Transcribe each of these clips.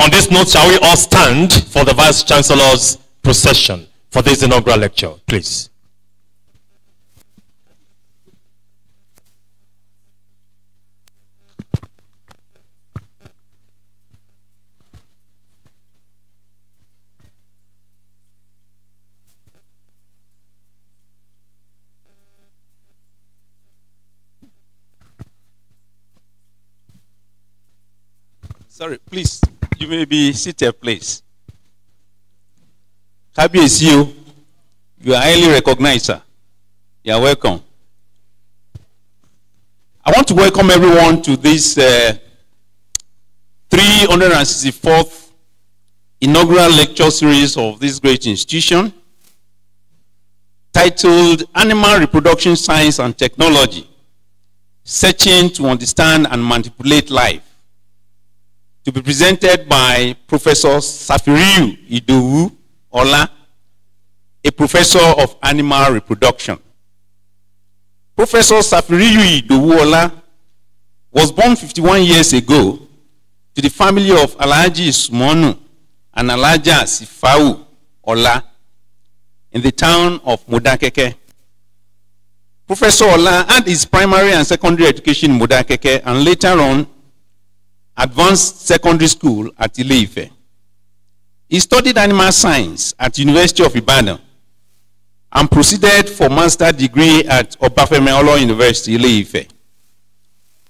On this note, shall we all stand for the Vice Chancellor's procession for this inaugural lecture, please? Sorry, please. You may be seated, please. You You are highly recognized, sir. You are welcome. I want to welcome everyone to this uh, 364th inaugural lecture series of this great institution titled Animal Reproduction Science and Technology Searching to Understand and Manipulate Life to be presented by Professor Safiriu Idowu Ola, a professor of animal reproduction. Professor Safiriu Idowu Ola was born 51 years ago to the family of Alhaji Sumonu and Alhaja Sifau Ola in the town of Modakeke. Professor Ola had his primary and secondary education in Modakeke and later on advanced secondary school at Ile-Ife. He studied animal science at University of Ibadan and proceeded for master degree at Obafemi University, Ile-Ife.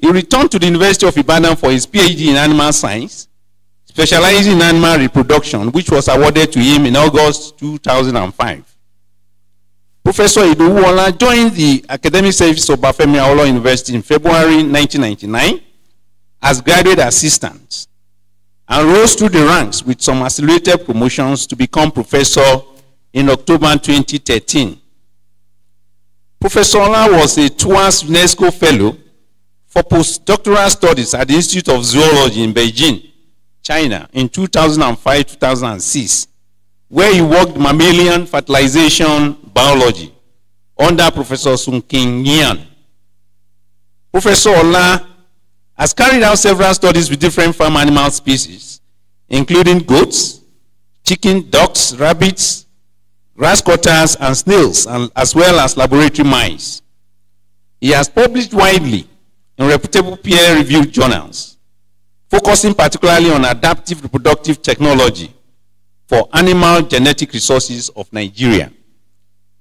He returned to the University of Ibadan for his PhD in animal science, specializing in animal reproduction, which was awarded to him in August 2005. Professor Idowu joined the academic service of Obafemi Awolowo University in February 1999 as graduate assistant and rose through the ranks with some accelerated promotions to become professor in October 2013. Professor Ola was a TWAS UNESCO Fellow for postdoctoral studies at the Institute of Zoology in Beijing, China in 2005-2006, where he worked mammalian fertilization biology under Professor Sun King Yan. Professor Ola has carried out several studies with different farm animal species, including goats, chicken, ducks, rabbits, grass cutters, and snails, and, as well as laboratory mice. He has published widely in reputable peer-reviewed journals, focusing particularly on adaptive reproductive technology for animal genetic resources of Nigeria.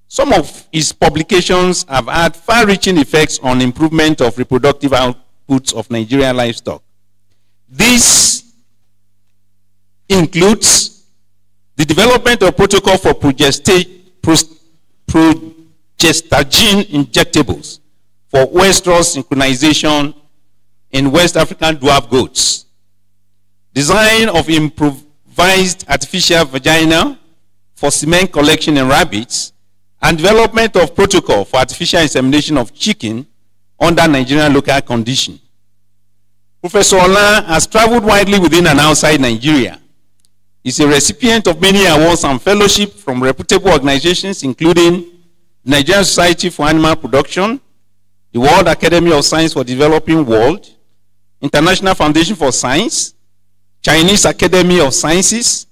Some of his publications have had far-reaching effects on improvement of reproductive of Nigerian livestock. This includes the development of protocol for progestagen injectables for estrus synchronization in West African dwarf goats, design of improvised artificial vagina for semen collection in rabbits, and development of protocol for artificial insemination of chicken under Nigerian local condition. Professor Ola has traveled widely within and outside Nigeria. He's a recipient of many awards and fellowship from reputable organizations, including Nigerian Society for Animal Production, the World Academy of Science for Developing World, International Foundation for Science, Chinese Academy of Sciences,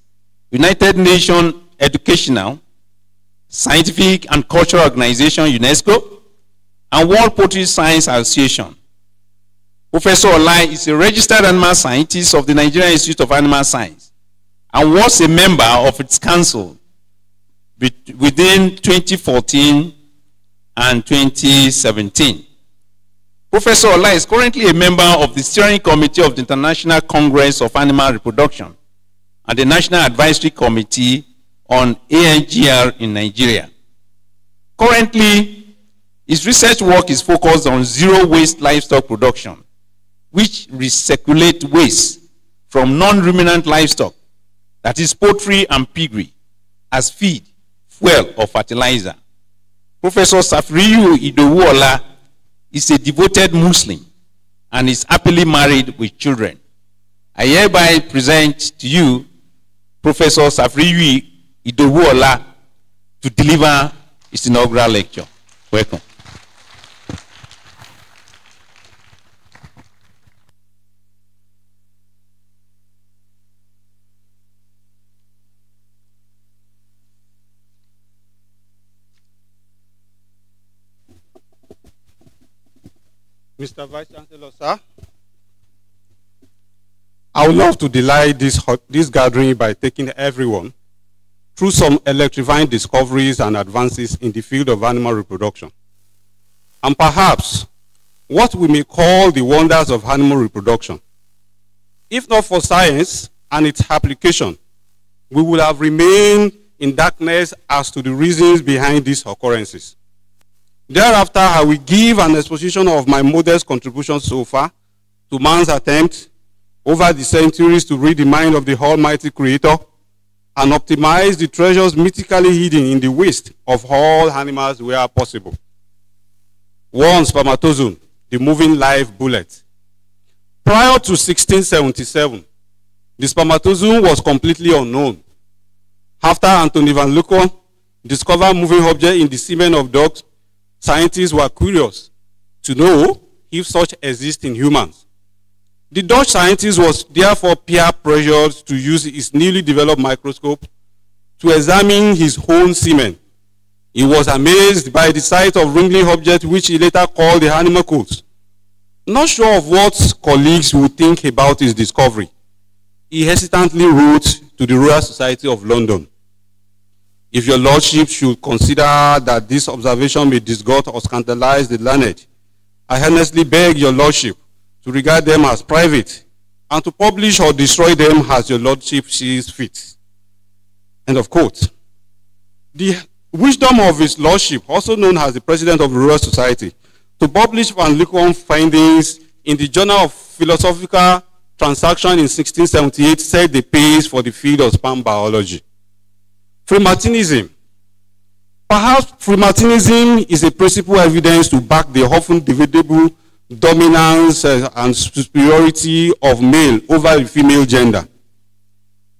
United Nations Educational, Scientific and Cultural Organization, UNESCO, and World Poultry Science Association. Professor Olai is a registered animal scientist of the Nigerian Institute of Animal Science and was a member of its council within 2014 and 2017. Professor Olai is currently a member of the steering committee of the International Congress of Animal Reproduction and the National Advisory Committee on ANGR in Nigeria. Currently, his research work is focused on zero waste livestock production, which recirculate waste from non-ruminant livestock, that is poultry and piggery, as feed, fuel, or fertilizer. Professor Safriyu Idowuola is a devoted Muslim and is happily married with children. I hereby present to you Professor Safriyu Idowuola to deliver his inaugural lecture. Welcome. Mr. Vice Chancellor, sir. I would love to delight this, this gathering by taking everyone through some electrifying discoveries and advances in the field of animal reproduction. And perhaps what we may call the wonders of animal reproduction. If not for science and its application, we would have remained in darkness as to the reasons behind these occurrences. Thereafter, I will give an exposition of my modest contribution so far to man's attempt over the centuries to read the mind of the Almighty Creator and optimize the treasures mythically hidden in the waste of all animals where possible. One, spermatozoon, the moving live bullet. Prior to 1677, the spermatozoon was completely unknown. After Anthony van Leeuwenhoek discovered moving objects in the semen of dogs, scientists were curious to know if such exist in humans. The Dutch scientist was therefore peer pressured to use his newly developed microscope to examine his own semen. He was amazed by the sight of wriggling objects which he later called the animalcules. Not sure of what colleagues would think about his discovery, he hesitantly wrote to the Royal Society of London. If your lordship should consider that this observation may disgust or scandalize the learned, I earnestly beg your lordship to regard them as private, and to publish or destroy them as your lordship sees fit. End of quote. The wisdom of his lordship, also known as the president of the Royal Society, to publish Van Leeuwenhoek's findings in the Journal of Philosophical Transaction in 1678 set the pace for the field of sperm biology. Freemartinism. Perhaps Freemartinism is a principal evidence to back the often debatable dominance uh, and superiority of male over the female gender.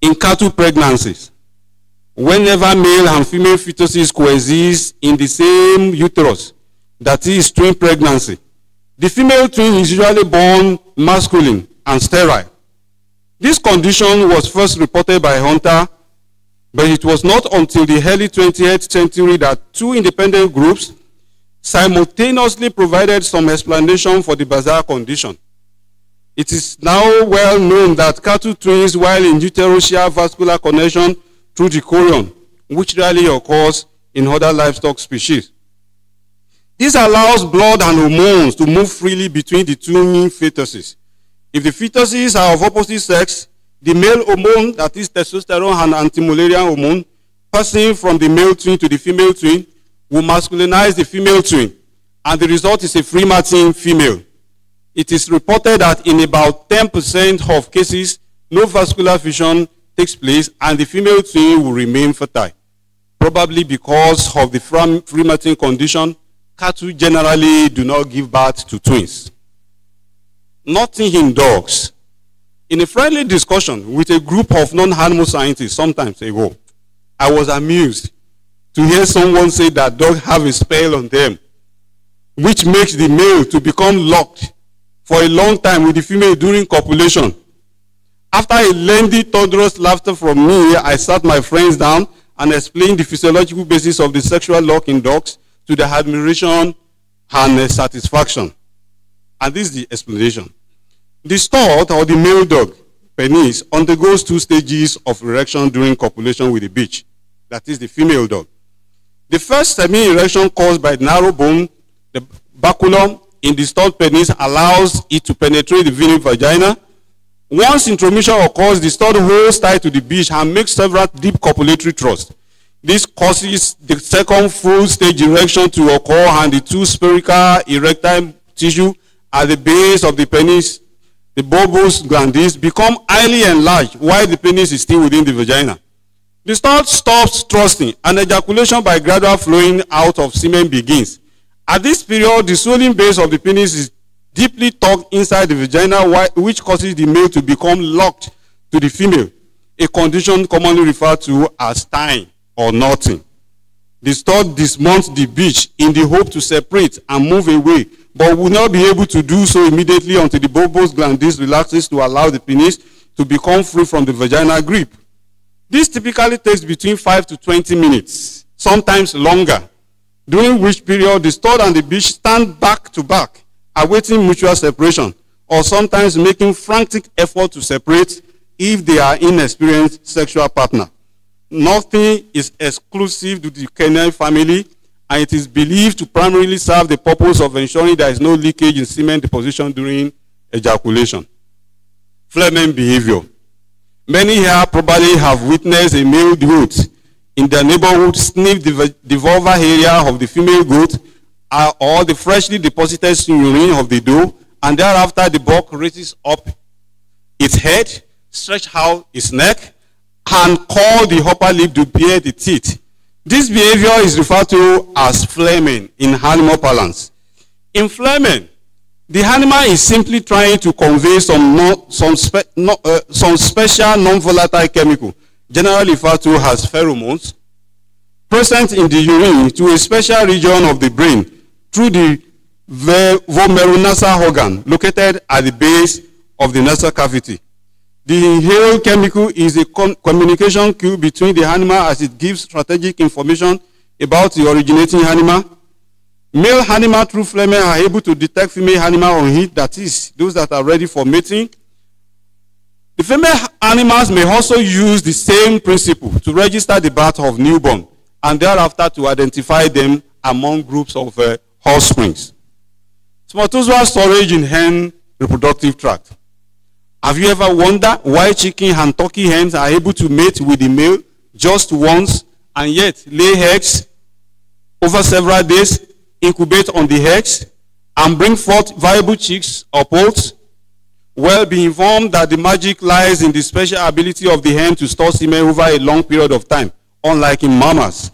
In cattle pregnancies, whenever male and female fetuses coexist in the same uterus, that is twin pregnancy, the female twin is usually born masculine and sterile. This condition was first reported by Hunter, but it was not until the early 20th century that two independent groups simultaneously provided some explanation for the bizarre condition. It is now well known that cattle twins, while in utero, share vascular connection through the chorion, which rarely occurs in other livestock species. This allows blood and hormones to move freely between the two mean fetuses. If the fetuses are of opposite sex, the male hormone, that is testosterone and anti-Müllerian hormone, passing from the male twin to the female twin, will masculinize the female twin, and the result is a Freemartin female. It is reported that in about 10% of cases, no vascular fusion takes place, and the female twin will remain fertile. Probably because of the Freemartin condition, cattle generally do not give birth to twins. Knotting in dogs. In a friendly discussion with a group of non-animal scientists sometimes ago, I was amused to hear someone say that dogs have a spell on them, which makes the male to become locked for a long time with the female during copulation. After a lengthy, thunderous laughter from me, I sat my friends down and explained the physiological basis of the sexual lock in dogs to their admiration and satisfaction. And this is the explanation. The stud or the male dog, penis, undergoes two stages of erection during copulation with the bitch. That is the female dog. The first semi-erection caused by the narrow bone, the baculum in the stalled penis allows it to penetrate the veiny vagina. Once intromission occurs, the stud holds tight to the bitch and makes several deep copulatory thrusts. This causes the second full stage erection to occur and the two spherical erectile tissue at the base of the penis, the bulbus glandis, become highly enlarged while the penis is still within the vagina. The stud stops thrusting and ejaculation by gradual flowing out of semen begins. At this period, the swelling base of the penis is deeply tucked inside the vagina, which causes the male to become locked to the female, a condition commonly referred to as tying or knotting. The stud dismounts the bitch in the hope to separate and move away, but will not be able to do so immediately until the bulbus glandis relaxes to allow the penis to become free from the vaginal grip. This typically takes between 5 to 20 minutes, sometimes longer, during which period the stud and the bitch stand back to back awaiting mutual separation, or sometimes making frantic effort to separate if they are inexperienced sexual partner. Knotting is exclusive to the canine family, and it is believed to primarily serve the purpose of ensuring there is no leakage in semen deposition during ejaculation. Flehmen behavior. Many here probably have witnessed a male goat in their neighborhood sniff the, the vulva area of the female goat uh, or the freshly deposited urine of the doe, and thereafter the buck raises up its head, stretch out its neck, and call the upper lip to bare the teeth. This behavior is referred to as flehmen in animal parlance. In flehmen, the animal is simply trying to convey some, some, spe, no, uh, some special non-volatile chemical, generally referred to as pheromones, present in the urine to a special region of the brain through the vomeronasal organ located at the base of the nasal cavity. The inhaled chemical is a com communication cue between the animal as it gives strategic information about the originating animal. Male animal through flehmen are able to detect female animal on heat, that is, those that are ready for mating. The female animals may also use the same principle to register the birth of newborn and thereafter to identify them among groups of uh, offsprings. Spermatozoa storage in hen reproductive tract. Have you ever wondered why chicken and turkey hens are able to mate with the male just once and yet lay eggs over several days, incubate on the eggs, and bring forth viable chicks or poults? Well, be informed that the magic lies in the special ability of the hen to store semen over a long period of time, unlike in mammals.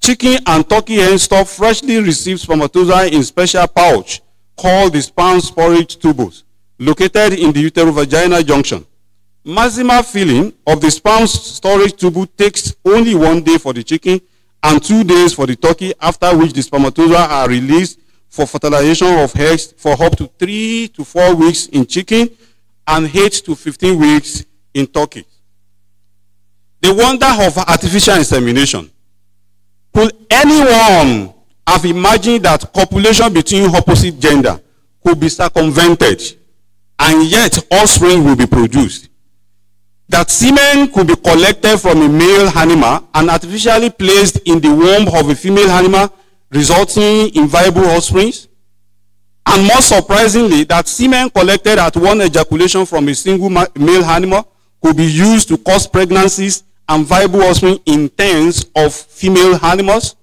Chicken and turkey hens store freshly received spermatozoa in special pouch called the sperm storage tubes located in the uterovaginal junction. Maximal filling of the sperm storage tube takes only one day for the chicken and two days for the turkey, after which the spermatozoa are released for fertilization of eggs for up to three to four weeks in chicken and eight to 15 weeks in turkey. The wonder of artificial insemination. Could anyone have imagined that copulation between opposite gender could be circumvented and yet offspring will be produced. That semen could be collected from a male animal and artificially placed in the womb of a female animal, resulting in viable offspring. And more surprisingly, that semen collected at one ejaculation from a single male animal could be used to cause pregnancies and viable offspring in tens of female animals.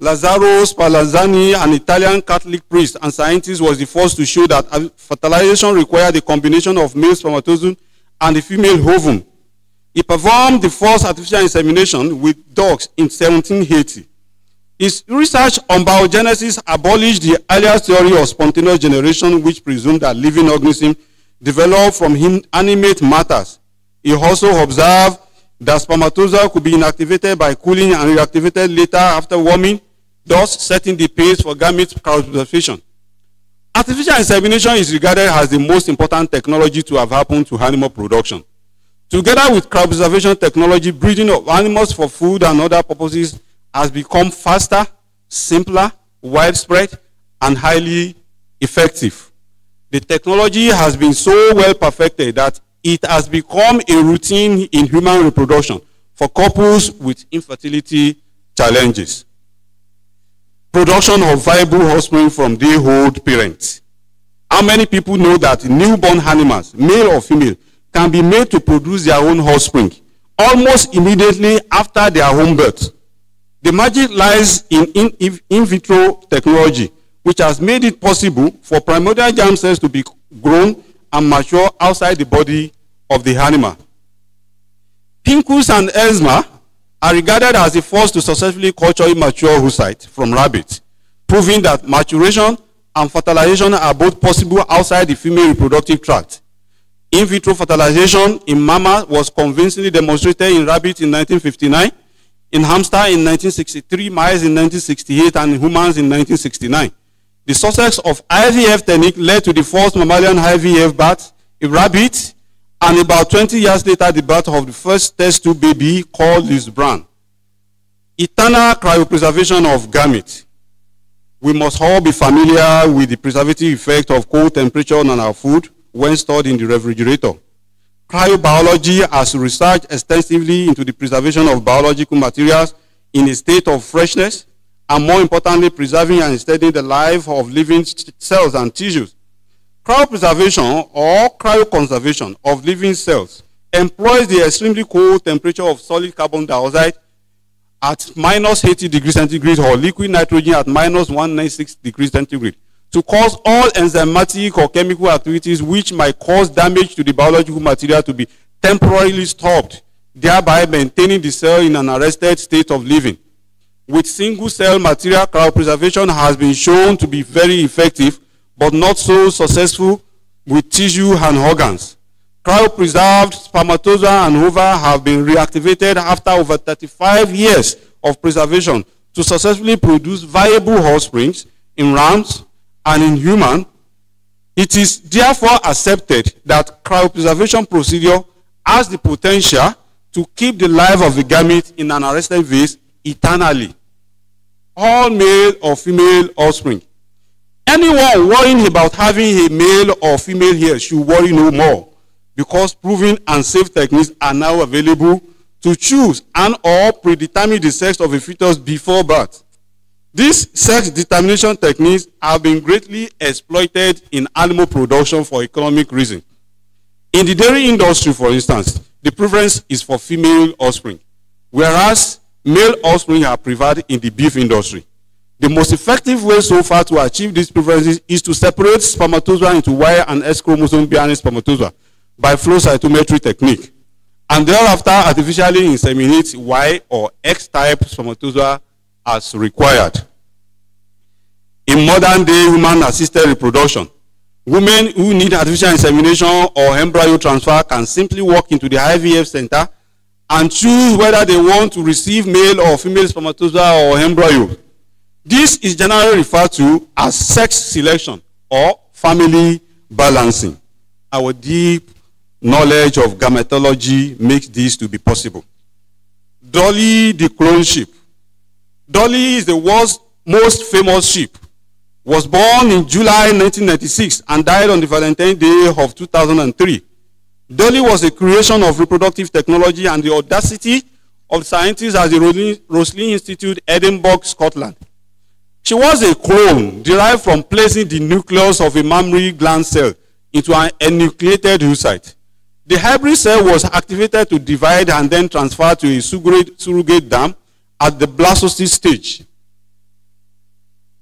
Lazzaro Spallanzani, an Italian Catholic priest and scientist, was the first to show that fertilization required a combination of male spermatozoon and the female ovum. He performed the first artificial insemination with dogs in 1780. His research on biogenesis abolished the earlier theory of spontaneous generation, which presumed that living organisms developed from inanimate matters. He also observed that spermatozoa could be inactivated by cooling and reactivated later after warming, thus setting the pace for gamete cryopreservation. Artificial insemination is regarded as the most important technology to have happened to animal production. Together with cryopreservation technology, breeding of animals for food and other purposes has become faster, simpler, widespread, and highly effective. The technology has been so well perfected that it has become a routine in human reproduction for couples with infertility challenges. Production of viable offspring from day-old parents. How many people know that newborn animals, male or female, can be made to produce their own offspring almost immediately after their home birth? The magic lies in in, in vitro technology, which has made it possible for primordial germ cells to be grown and mature outside the body of the animal. Pincus and Enzmann are regarded as the first to successfully culture immature oocyte from rabbits, proving that maturation and fertilization are both possible outside the female reproductive tract. In vitro fertilization in mammal was convincingly demonstrated in rabbits in 1959, in hamster in 1963, mice in 1968, and in humans in 1969. The success of IVF technique led to the first mammalian IVF birth a rabbit, and about 20 years later, the birth of the first test tube baby called Louise Brown. Eternal cryopreservation of gametes. We must all be familiar with the preservative effect of cold temperature on our food when stored in the refrigerator. Cryobiology has researched extensively into the preservation of biological materials in a state of freshness, and more importantly, preserving and extending the life of living cells and tissues. Cryopreservation or cryoconservation of living cells employs the extremely cold temperature of solid carbon dioxide at minus 80 degrees centigrade or liquid nitrogen at minus 196 degrees centigrade to cause all enzymatic or chemical activities which might cause damage to the biological material to be temporarily stopped, thereby maintaining the cell in an arrested state of living. With single cell material, cryopreservation has been shown to be very effective, but not so successful with tissue and organs. Cryopreserved spermatozoa and ova have been reactivated after over 35 years of preservation to successfully produce viable offsprings in rams, and in human, it is therefore accepted that cryopreservation procedure has the potential to keep the life of the gamete in an arrested vase eternally. All male or female offspring. Anyone worrying about having a male or female here should worry no more because proven and safe techniques are now available to choose and or predetermine the sex of a fetus before birth. These sex determination techniques have been greatly exploited in animal production for economic reasons. In the dairy industry, for instance, the preference is for female offspring, whereas male offspring are preferred in the beef industry. The most effective way so far to achieve these preferences is to separate spermatozoa into Y and X chromosome bearing spermatozoa by flow cytometry technique, and thereafter artificially inseminate Y or X type spermatozoa as required. In modern day human assisted reproduction, women who need artificial insemination or embryo transfer can simply walk into the IVF center and choose whether they want to receive male or female spermatozoa or embryo. This is generally referred to as sex selection or family balancing. Our deep knowledge of gametology makes this to be possible. Dolly the clone sheep Dolly is the world's most famous sheep. Was born in July 1996 and died on the Valentine's Day of 2003. Dolly was a creation of reproductive technology and the audacity of scientists at the Roslin Institute, Edinburgh, Scotland. She was a clone derived from placing the nucleus of a mammary gland cell into an enucleated oocyte. The hybrid cell was activated to divide and then transferred to a surrogate, surrogate dam at the blastocyst stage.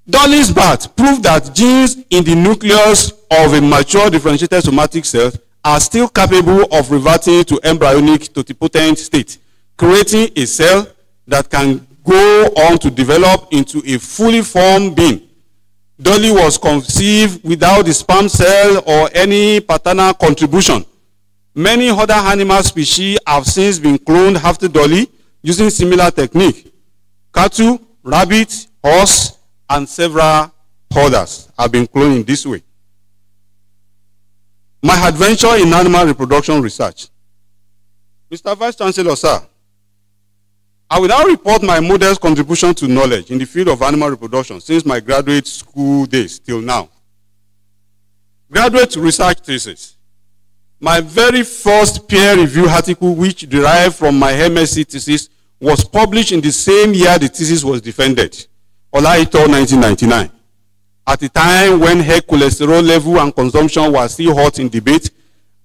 Dolly's birth proved that genes in the nucleus of a mature differentiated somatic cell are still capable of reverting to embryonic totipotent state, creating a cell that can go on to develop into a fully formed being. Dolly was conceived without the sperm cell or any paternal contribution. Many other animal species have since been cloned after Dolly using similar technique cattle, rabbits, horse, and several others have been cloned in this way. My adventure in animal reproduction research. Mr. Vice Chancellor, sir, I will now report my modest contribution to knowledge in the field of animal reproduction since my graduate school days till now. Graduate research thesis. My very first peer review article, which derived from my MSc thesis, was published in the same year the thesis was defended, Ola et al. 1999. At the time when head cholesterol level and consumption were still hot in debate,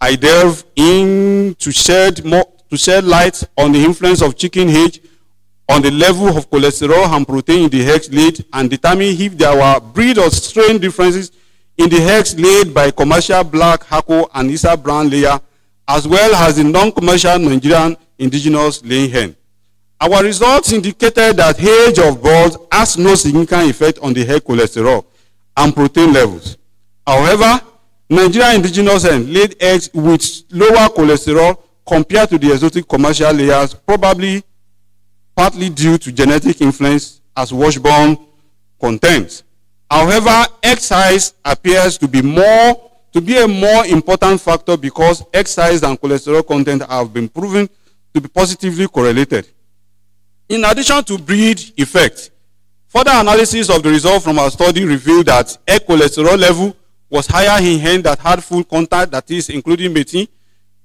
I delved in to shed, more, to shed light on the influence of chicken age on the level of cholesterol and protein in the eggs laid and determine if there were breed or strain differences in the eggs laid by commercial black Harco and Isa brown layer, as well as the non-commercial Nigerian indigenous laying hen. Our results indicated that age of birth has no significant effect on the hair cholesterol and protein levels. However, Nigerian indigenous hen laid eggs with lower cholesterol compared to the exotic commercial layers, probably partly due to genetic influence as washborn content. However, egg size appears to be more to be a more important factor because egg size and cholesterol content have been proven to be positively correlated. In addition to breed effect, Further analysis of the result from our study revealed that air cholesterol level was higher in hen that had full contact, that is, including mating,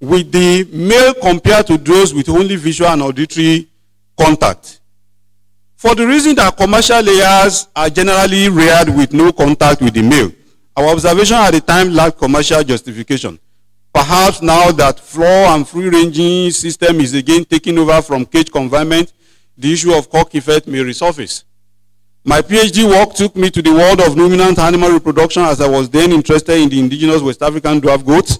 with the male compared to those with only visual and auditory contact. For the reason that commercial layers are generally reared with no contact with the male, our observation at the time lacked commercial justification. Perhaps now that floor and free-ranging system is again taking over from cage confinement, the issue of cock effect may resurface. My PhD work took me to the world of ruminant animal reproduction as I was then interested in the indigenous West African dwarf goats.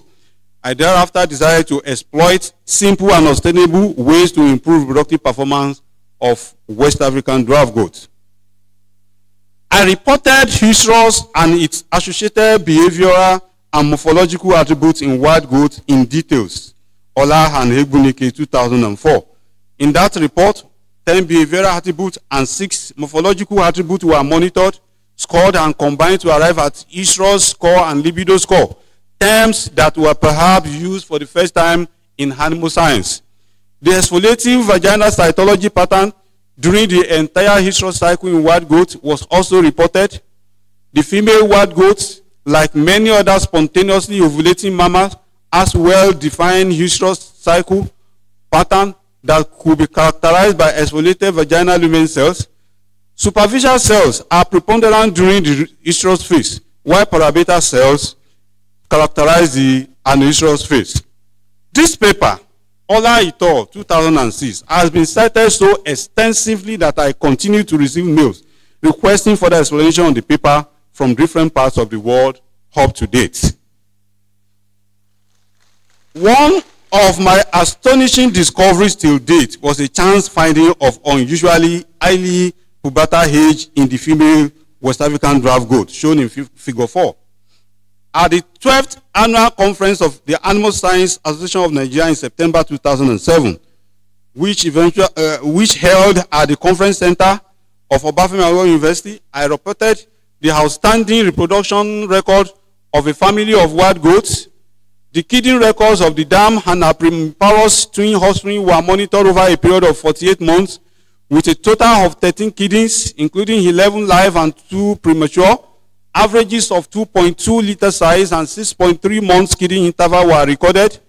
I thereafter decided to exploit simple and sustainable ways to improve reproductive performance of West African dwarf goats. I reported estrus and its associated behavioral and morphological attributes in WAD goats in details. Ola and Egbunike 2004. In that report, 10 behavioral attributes and 6 morphological attributes were monitored, scored, and combined to arrive at estrus score and libido score, terms that were perhaps used for the first time in animal science. The exfoliative vaginal cytology pattern during the entire estrous cycle in WAD goats was also reported. The female WAD goats, like many other spontaneously ovulating mammals, has well-defined estrous cycle pattern that could be characterized by exfoliated vaginal lumen cells. Superficial cells are preponderant during the estrous phase, while parabasal cells characterize the anestrous phase. This paper, Ola et al. 2006, has been cited so extensively that I continue to receive mails requesting further explanation on the paper from different parts of the world up to date. One of my astonishing discoveries till date was a chance finding of unusually highly pubertal age in the female West African dwarf goat, shown in figure 4. At the 12th annual conference of the Animal Science Association of Nigeria in September 2007, which, uh, which held at the conference center of Obafemi University, I reported the outstanding reproduction record of a family of WAD goats the kidding records of the dam and Aprimparos twin offspring were monitored over a period of 48 months with a total of 13 kiddings, including 11 live and 2 premature. Averages of 2.2 litter size and 6.3 months kidding interval were recorded.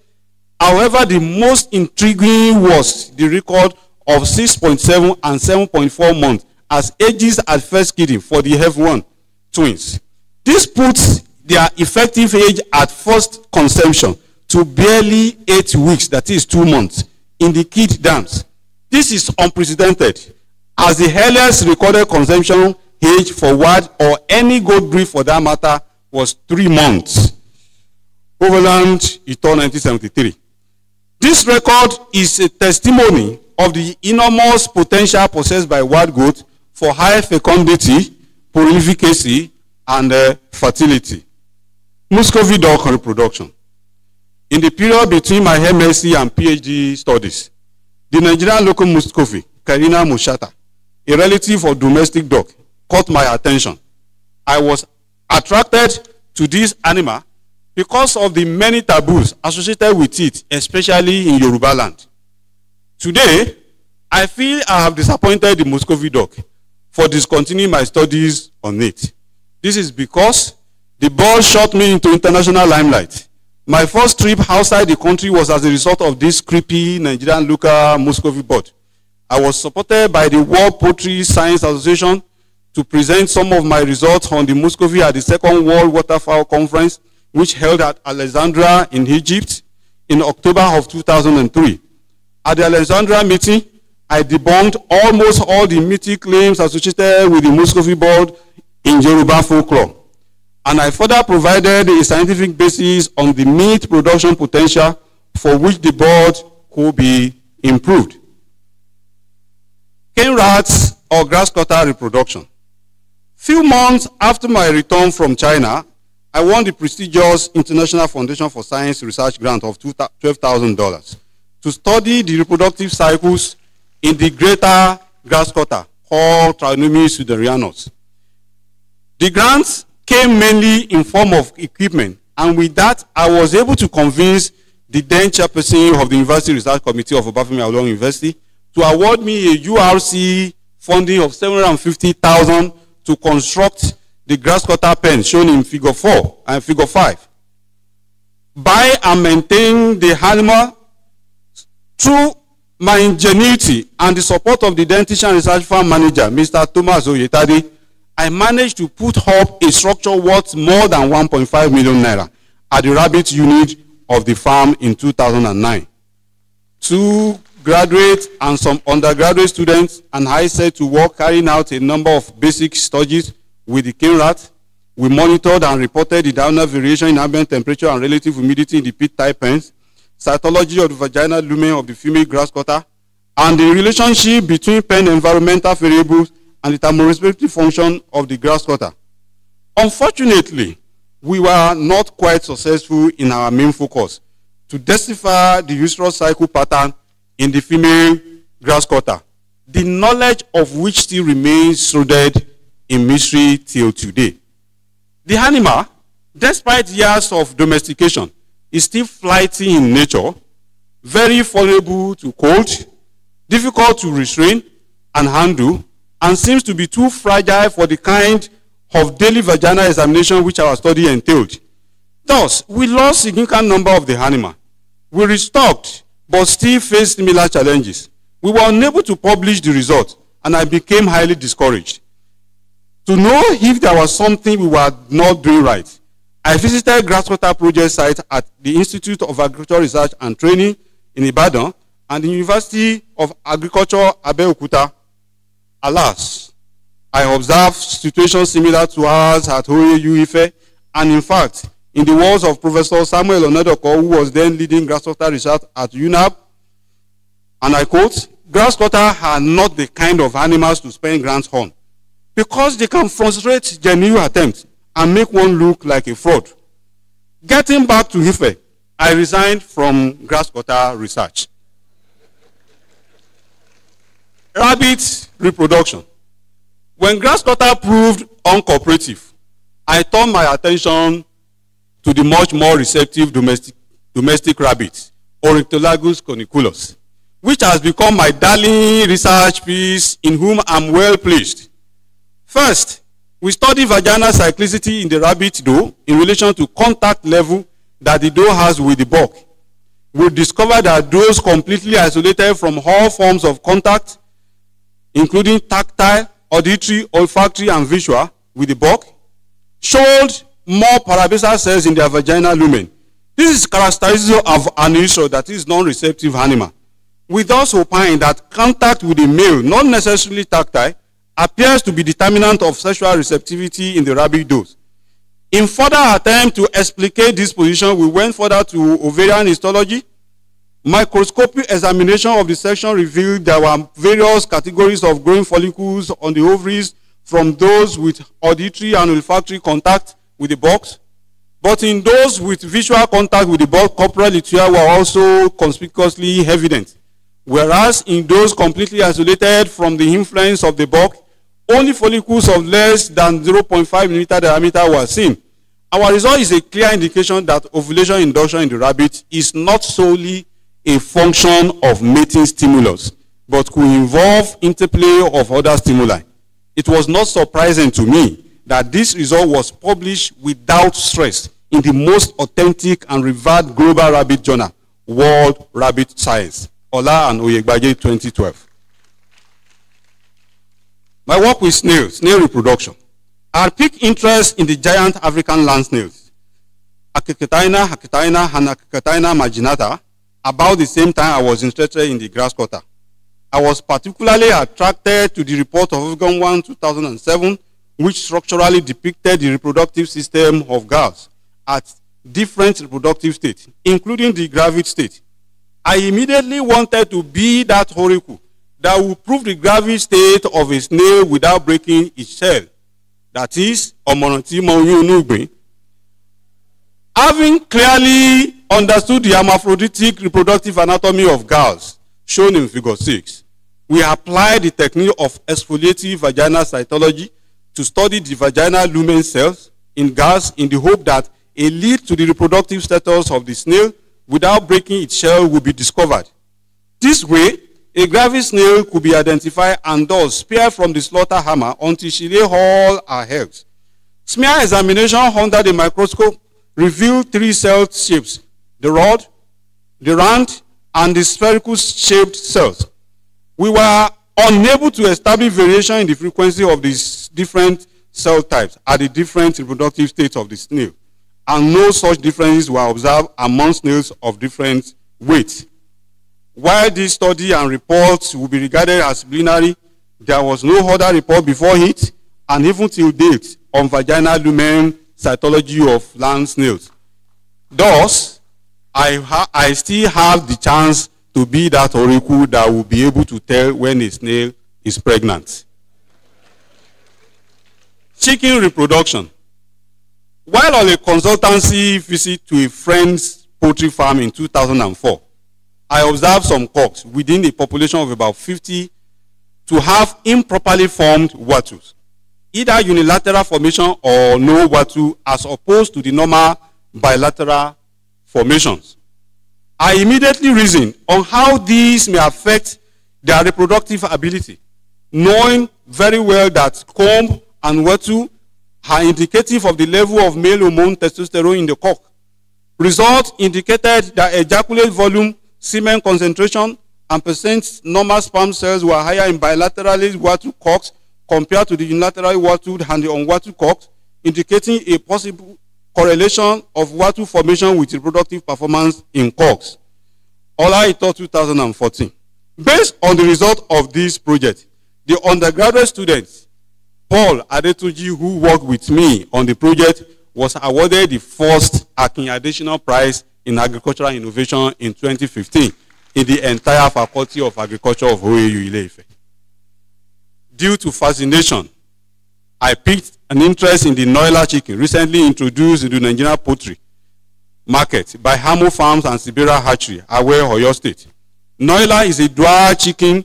However, the most intriguing was the record of 6.7 and 7.4 months as ages at first kidding for the F1 twins. This puts their effective age at first conception to barely eight weeks, that is two months, in the kid dams. This is unprecedented, as the earliest recorded conception age for WAD or any goat breed for that matter was three months. Overland Ito 1973. This record is a testimony of the enormous potential possessed by WAD goat for high fecundity, prolificacy, and uh, fertility. Muscovy duck reproduction. In the period between my MSc and PhD studies, the Nigerian local Muscovy, Cairina moschata, a relative of domestic duck, caught my attention. I was attracted to this animal because of the many taboos associated with it, especially in Yoruba land. Today, I feel I have disappointed the Muscovy duck for discontinuing my studies on it. This is because the ball shot me into international limelight. My first trip outside the country was as a result of this creepy Nigerian local Muscovy board. I was supported by the World Poultry Science Association to present some of my results on the Muscovy at the Second World Waterfowl Conference, which held at Alexandria in Egypt in October of 2003. At the Alexandria meeting, I debunked almost all the mythic claims associated with the Muscovy board in Yoruba folklore and I further provided a scientific basis on the meat production potential for which the board could be improved. Cane rats or grass cutter reproduction. Few months after my return from China, I won the prestigious International Foundation for Science Research grant of $12,000 to study the reproductive cycles in the greater grass cutter called Thryonomys swinderianus. The grant came mainly in form of equipment. And with that, I was able to convince the then chairperson of the University Research Committee of Obafemi Awolowo University to award me a URC funding of 750,000 to construct the grass cutter pen shown in figure 4 and figure 5. Buy and maintain the animal through my ingenuity and the support of the dentition research farm manager, Mr. Thomas Oyetade, I managed to put up a structure worth more than 1.5 million naira at the rabbit unit of the farm in 2009. Two graduates and some undergraduate students and I set to work carrying out a number of basic studies with the cane rat. We monitored and reported the downward variation in ambient temperature and relative humidity in the pit type pens, cytology of the vaginal lumen of the female grass cutter, and the relationship between pen environmental variables and the thermorespiratory function of the grass cutter. Unfortunately, we were not quite successful in our main focus to decipher the estrous cycle pattern in the female grass cutter, the knowledge of which still remains shrouded in mystery till today. The animal, despite years of domestication, is still flighty in nature, very vulnerable to cold, difficult to restrain and handle, and seems to be too fragile for the kind of daily vaginal examination which our study entailed. Thus, we lost significant number of the animal. We restocked, but still faced similar challenges. We were unable to publish the result, and I became highly discouraged. To know if there was something we were not doing right, I visited grasscutter project site at the Institute of Agricultural Research and Training in Ibadan and the University of Agriculture, Abeokuta. Alas, I observed situations similar to ours at OAU Ife, and in fact, in the words of Professor Samuel Onadeko, who was then leading grasscutter research at UNAAB, and I quote, grasscutter are not the kind of animals to spend grants on because they can frustrate genuine attempts and make one look like a fraud. Getting back to Ife, I resigned from grasscutter research. Rabbit reproduction. When grasscutter proved uncooperative, I turned my attention to the much more receptive domestic, domestic rabbit, Oryctolagus cuniculus, which has become my darling research piece in whom I'm well pleased. First, we study vaginal cyclicity in the rabbit doe in relation to contact level that the doe has with the buck. We discovered that does completely isolated from all forms of contact, including tactile, auditory, olfactory, and visual with the buck, showed more parabasal cells in their vaginal lumen. This is characteristic of an issue that is non-receptive animal. We thus opine that contact with the male, not necessarily tactile, appears to be determinant of sexual receptivity in the rabbit does. In further attempt to explicate this position, we went further to ovarian histology. Microscopic examination of the section revealed there were various categories of growing follicles on the ovaries from those with auditory and olfactory contact with the box. But in those with visual contact with the box, corpora lutea were also conspicuously evident. Whereas in those completely isolated from the influence of the box, only follicles of less than 0.5 mm diameter were seen. Our result is a clear indication that ovulation induction in the rabbit is not solely a function of mating stimulus, but could involve interplay of other stimuli. It was not surprising to me that this result was published without stress in the most authentic and revered global rabbit journal, World Rabbit Science, Ola and Oyegbaje 2012. My work with snails, snail reproduction. I picked interest in the giant African land snails, Achatina, achatina, and Archachatina marginata. About the same time, I was interested in the grass cutter. I was particularly attracted to the report of Oregon 1 2007, which structurally depicted the reproductive system of girls at different reproductive states, including the gravid state. I immediately wanted to be that oracle that will prove the gravid state of a snail without breaking its shell. That is, ìgbín. Having clearly understood the hermaphroditic reproductive anatomy of girls, shown in figure 6, we applied the technique of exfoliative vaginal cytology to study the vaginal lumen cells in girls in the hope that a lead to the reproductive status of the snail without breaking its shell will be discovered. This way, a gravid snail could be identified and thus spared from the slaughter hammer until she lay all her eggs. Smear examination under the microscope revealed three cell shapes, the rod, the round, and the spherical shaped cells. We were unable to establish variation in the frequency of these different cell types at the different reproductive states of the snail, and no such differences were observed among snails of different weights. While this study and reports will be regarded as binary, there was no other report before it, and even till date, on vaginal lumen cytology of land snails. Thus, I, I still have the chance to be that oracle that will be able to tell when a snail is pregnant. Chicken reproduction. While on a consultancy visit to a friend's poultry farm in 2004, I observed some cocks within a population of about 50 to have improperly formed wattles, either unilateral formation or no wattle as opposed to the normal bilateral formations. I immediately reasoned on how these may affect their reproductive ability, knowing very well that comb and wattle are indicative of the level of male hormone testosterone in the cock. Results indicated that ejaculate volume, semen concentration, and percent normal sperm cells were higher in bilaterally wattled cocks compared to the unilaterally wattled and the unwattled cocks, indicating a possible correlation of wattle formation with reproductive performance in cocks. Ola et al. 2014. Based on the result of this project, the undergraduate student, Paul Adetuji, who worked with me on the project, was awarded the first Akin Additional Prize in Agricultural Innovation in 2015 in the entire Faculty of Agriculture of OAU Ile-Ife. Due to fascination, I picked an interest in the Noiler chicken recently introduced into Nigerian poultry market by Amo Farms and Sieberer Hatchery, Awe, Oyo State. Noiler is a dry chicken,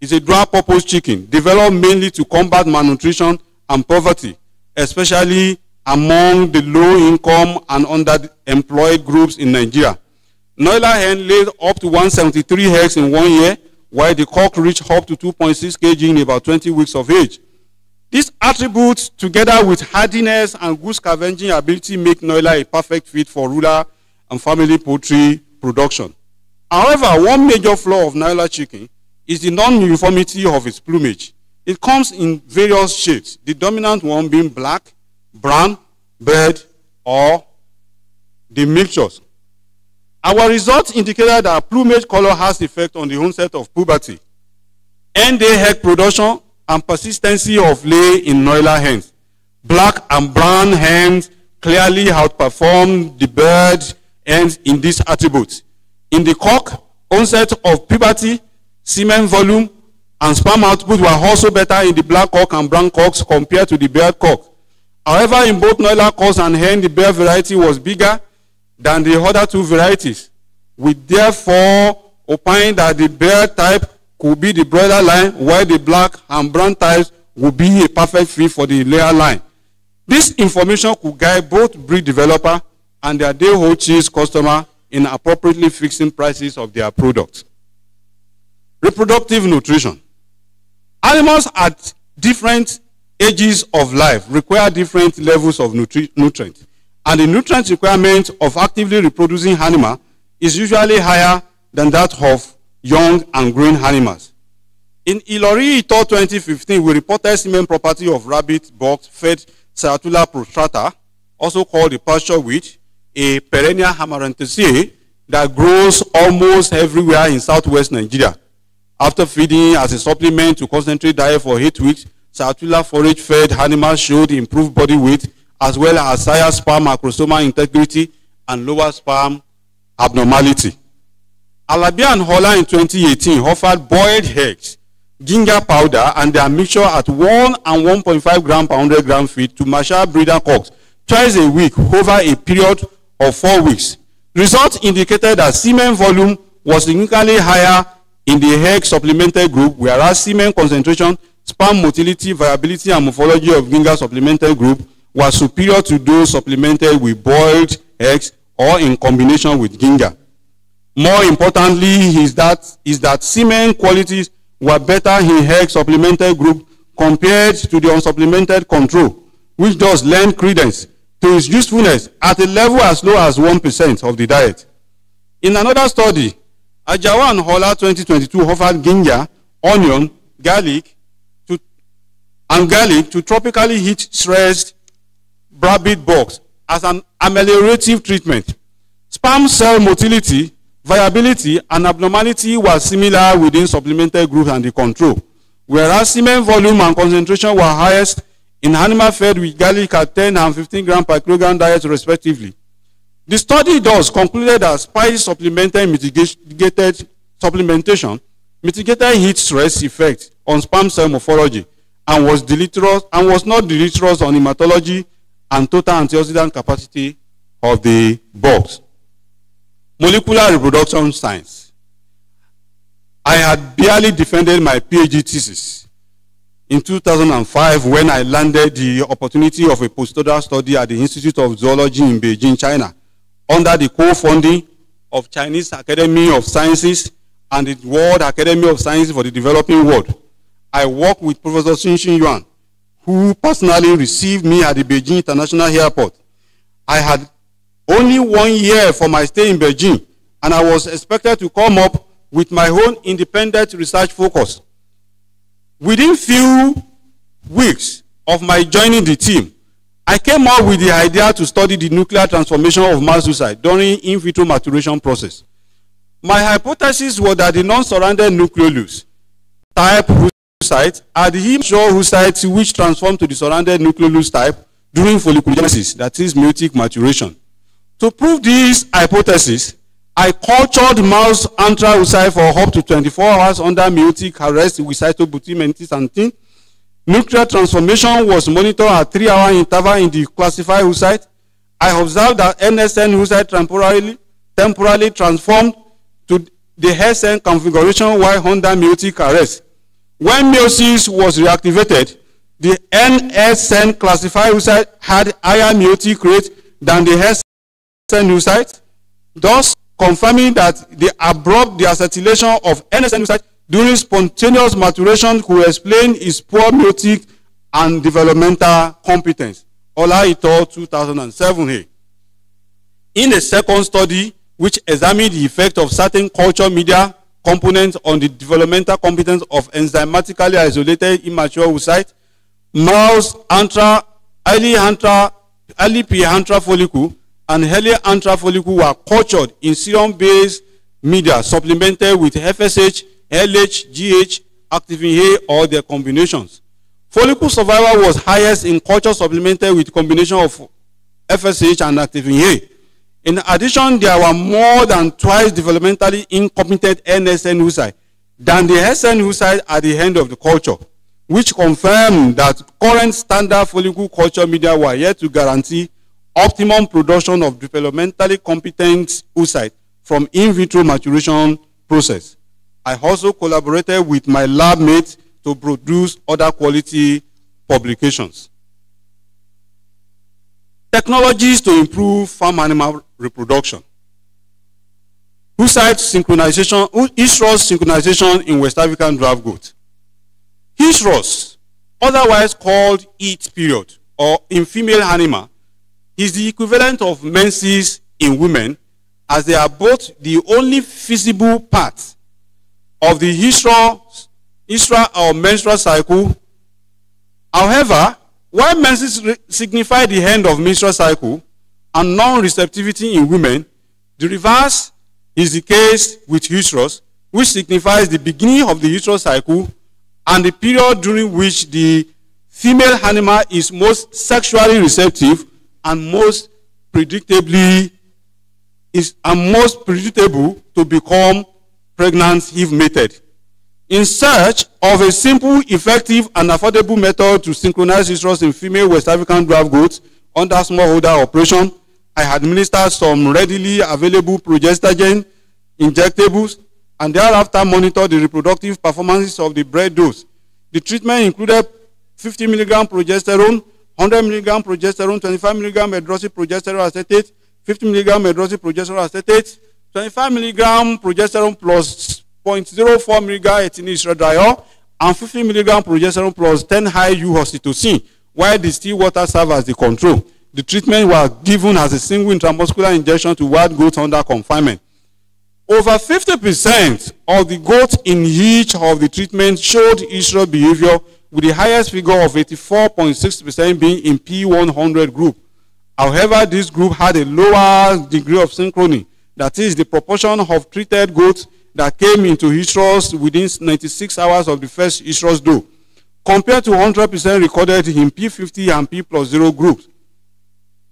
is a dual purpose chicken developed mainly to combat malnutrition and poverty, especially among the low income and underemployed groups in Nigeria. Noiler hen laid up to 173 eggs in one year, while the cock reached up to 2.6 kg in about 20 weeks of age. These attributes, together with hardiness and good scavenging ability, make Noiler a perfect fit for rural and family poultry production. However, one major flaw of Noiler chicken is the non-uniformity of its plumage. It comes in various shades, the dominant one being black, brown, red, or the mixtures. Our results indicated that plumage color has effect on the onset of puberty. End-day egg production and persistency of lay in Noiler hens. Black and brown hens clearly outperform the bird hens in these attributes. In the cock, onset of puberty, semen volume, and sperm output were also better in the black cock and brown cocks compared to the bird cock. However, in both Noiler cocks and hen, the bird variety was bigger than the other two varieties. We therefore opine that the bird type could be the broiler line, while the black and brown types would be a perfect fit for the layer line. This information could guide both breed developer and their day-old chicks customer in appropriately fixing prices of their products. Reproductive nutrition. Animals at different ages of life require different levels of nutri nutrients. And the nutrient requirement of actively reproducing animal is usually higher than that of young and growing animals. In Ilori et al. 2015, we reported semen property of rabbit bucks fed Cyathula prostrata, also called the pasture weed, a perennial amaranthaceae that grows almost everywhere in southwest Nigeria. After feeding as a supplement to concentrate diet for eight weeks, Cyathula forage fed animals showed improved body weight as well as higher sperm acrosomal integrity and lower sperm abnormality. Alabia and Ola in 2018 offered boiled eggs, ginger powder, and their mixture at 1 and 1.5 gram per 100 gram feed to mature breeder cocks twice a week over a period of four weeks. Results indicated that semen volume was significantly higher in the egg supplemented group, whereas semen concentration, sperm motility, viability, and morphology of ginger supplemented group was superior to those supplemented with boiled eggs or in combination with ginger. More importantly, is that, is that semen qualities were better in egg supplemented group compared to the unsupplemented control, which does lend credence to its usefulness at a level as low as 1% of the diet. In another study, Ajawa and Ola 2022 offered ginger, onion, garlic, to, and garlic to tropically heat stressed rabbit bucks as an ameliorative treatment. Sperm cell motility, viability, and abnormality were similar within supplemented groups and the control, whereas semen volume and concentration were highest in animal fed with garlic at 10 and 15 gram per kilogram diet respectively. The study thus concluded that spice supplemented mitigated supplementation mitigated heat stress effect on sperm cell morphology and was deleterious and was not deleterious on hematology and total antioxidant capacity of the bucks. Molecular reproduction science. I had barely defended my PhD thesis in 2005 when I landed the opportunity of a postdoctoral study at the Institute of Zoology in Beijing, China, under the co-funding of Chinese Academy of Sciences and the World Academy of Sciences for the Developing World. I worked with Professor Qing-Yuan, who personally received me at the Beijing International Airport. I had only one year for my stay in Beijing, and I was expected to come up with my own independent research focus. Within few weeks of my joining the team, I came up with the idea to study the nuclear transformation of mast suicide during in vitro maturation process. My hypothesis was that the non-surrounded nucleolus type oocytes are the immature oocytes which transform to the surrounded nucleolus type during folliculogenesis, that is meiotic maturation. To prove this hypothesis, I cultured mouse antral for up to 24 hours under meiotic arrest with cytobutymentis Nuclear transformation was monitored at three-hour interval in the classified oocyte. I observed that NSN oocyte temporarily, temporarily transformed to the SN configuration while under meiotic arrest. When meiosis was reactivated, the NSN classified oocyte had higher meiotic rate than the SN oocyte, thus confirming that the abrupt deacetylation of NSN oocyte during spontaneous maturation could explain its poor meiotic and developmental competence. Ola et al. 2007 In a second study, which examined the effect of certain culture media components on the developmental competence of enzymatically isolated immature oocyte, mouse antra, early antra, early pre-antra follicle, and early antra follicle were cultured in serum-based media supplemented with FSH, LH, GH, activin A, or their combinations. Follicle survival was highest in culture supplemented with combination of FSH and activin A. In addition, there were more than twice developmentally incompetent NSN oocyte than the SN oocyte at the end of the culture, which confirmed that current standard follicle culture media were yet to guarantee optimum production of developmentally competent oocyte from in vitro maturation process. I also collaborated with my lab mates to produce other quality publications. Technologies to improve farm animal reproduction. Oocyte synchronization, Estrus synchronization in West African dwarf goat. Estrus, otherwise called EAT period, or in female animal, is the equivalent of menses in women as they are both the only feasible part of the estrous or menstrual cycle. However, while menses signify the end of menstrual cycle and non-receptivity in women, the reverse is the case with estrus, which signifies the beginning of the estrous cycle and the period during which the female animal is most sexually receptive and most predictably is and most predictable to become pregnant if mated. In search of a simple, effective, and affordable method to synchronize estrus in female West African dwarf goats under smallholder operation, I administered some readily available progestogen injectables and thereafter monitored the reproductive performances of the bred does. The treatment included 50 milligram progesterone, 100 milligram progesterone, 25 milligram hydroxyprogesterone acetate, 50 milligram hydroxyprogesterone acetate, 25 milligram progesterone plus 0.04 milligram estradiol, and 50 milligram progesterone plus 10 IU oxytocin, while the still water serve as the control. The treatment was given as a single intramuscular injection to WAD goats under confinement. Over 50% of the goats in each of the treatments showed estrous behavior, with the highest figure of 84.6% being in P100 group. However, this group had a lower degree of synchrony, that is, the proportion of treated goats that came into estrus within 96 hours of the first estrus dose, compared to 100% recorded in P50 and P plus 0 groups.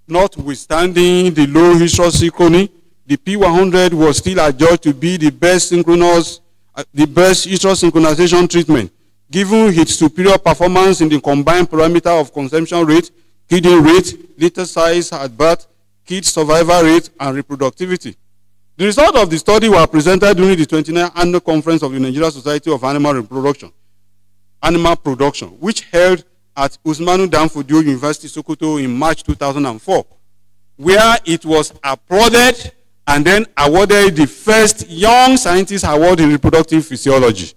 Notwithstanding the low estrus synchrony, the P100 was still adjudged to be the best synchronous, uh, the best estrus synchronization treatment, given its superior performance in the combined parameter of conception rate, kidding rate, litter size at birth, kid survival rate, and reproductivity. The result of the study were presented during the 29th annual conference of the Nigeria Society of Animal Reproduction, Animal Production, which held at Usmanu Danfodiyo University, Sokoto in March 2004, where it was applauded and then awarded the first Young Scientist Award in Reproductive Physiology.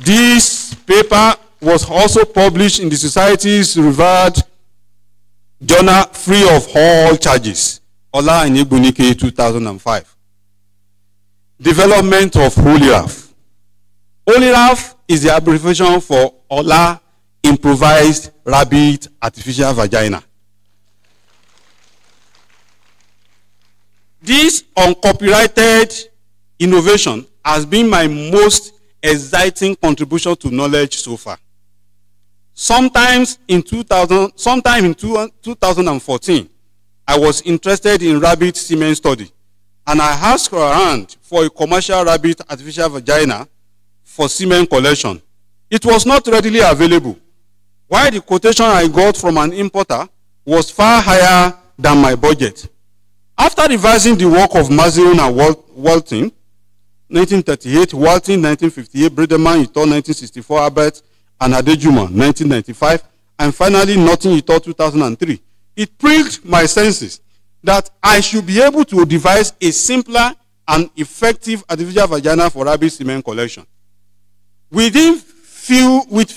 This paper was also published in the Society's revered journal free of all charges, Ola and Egbunike 2005. Development of Holiraf. Holiraf is the abbreviation for Ola Improvised Rabbit Artificial Vagina. This uncopyrighted innovation has been my most exciting contribution to knowledge so far. Sometimes in 2000, sometime in two, 2014, I was interested in rabbit semen study, and I asked around for a commercial rabbit artificial vagina for semen collection. It was not readily available, while the quotation I got from an importer was far higher than my budget. After revising the work of Macirone and Walton, 1938, Walton 1958, Bredderman Ito 1964, Albert and Adejuma 1995, and finally Norton et al. 2003, it pricked my senses that I should be able to devise a simpler and effective artificial vagina for rabbit semen collection. Within few, with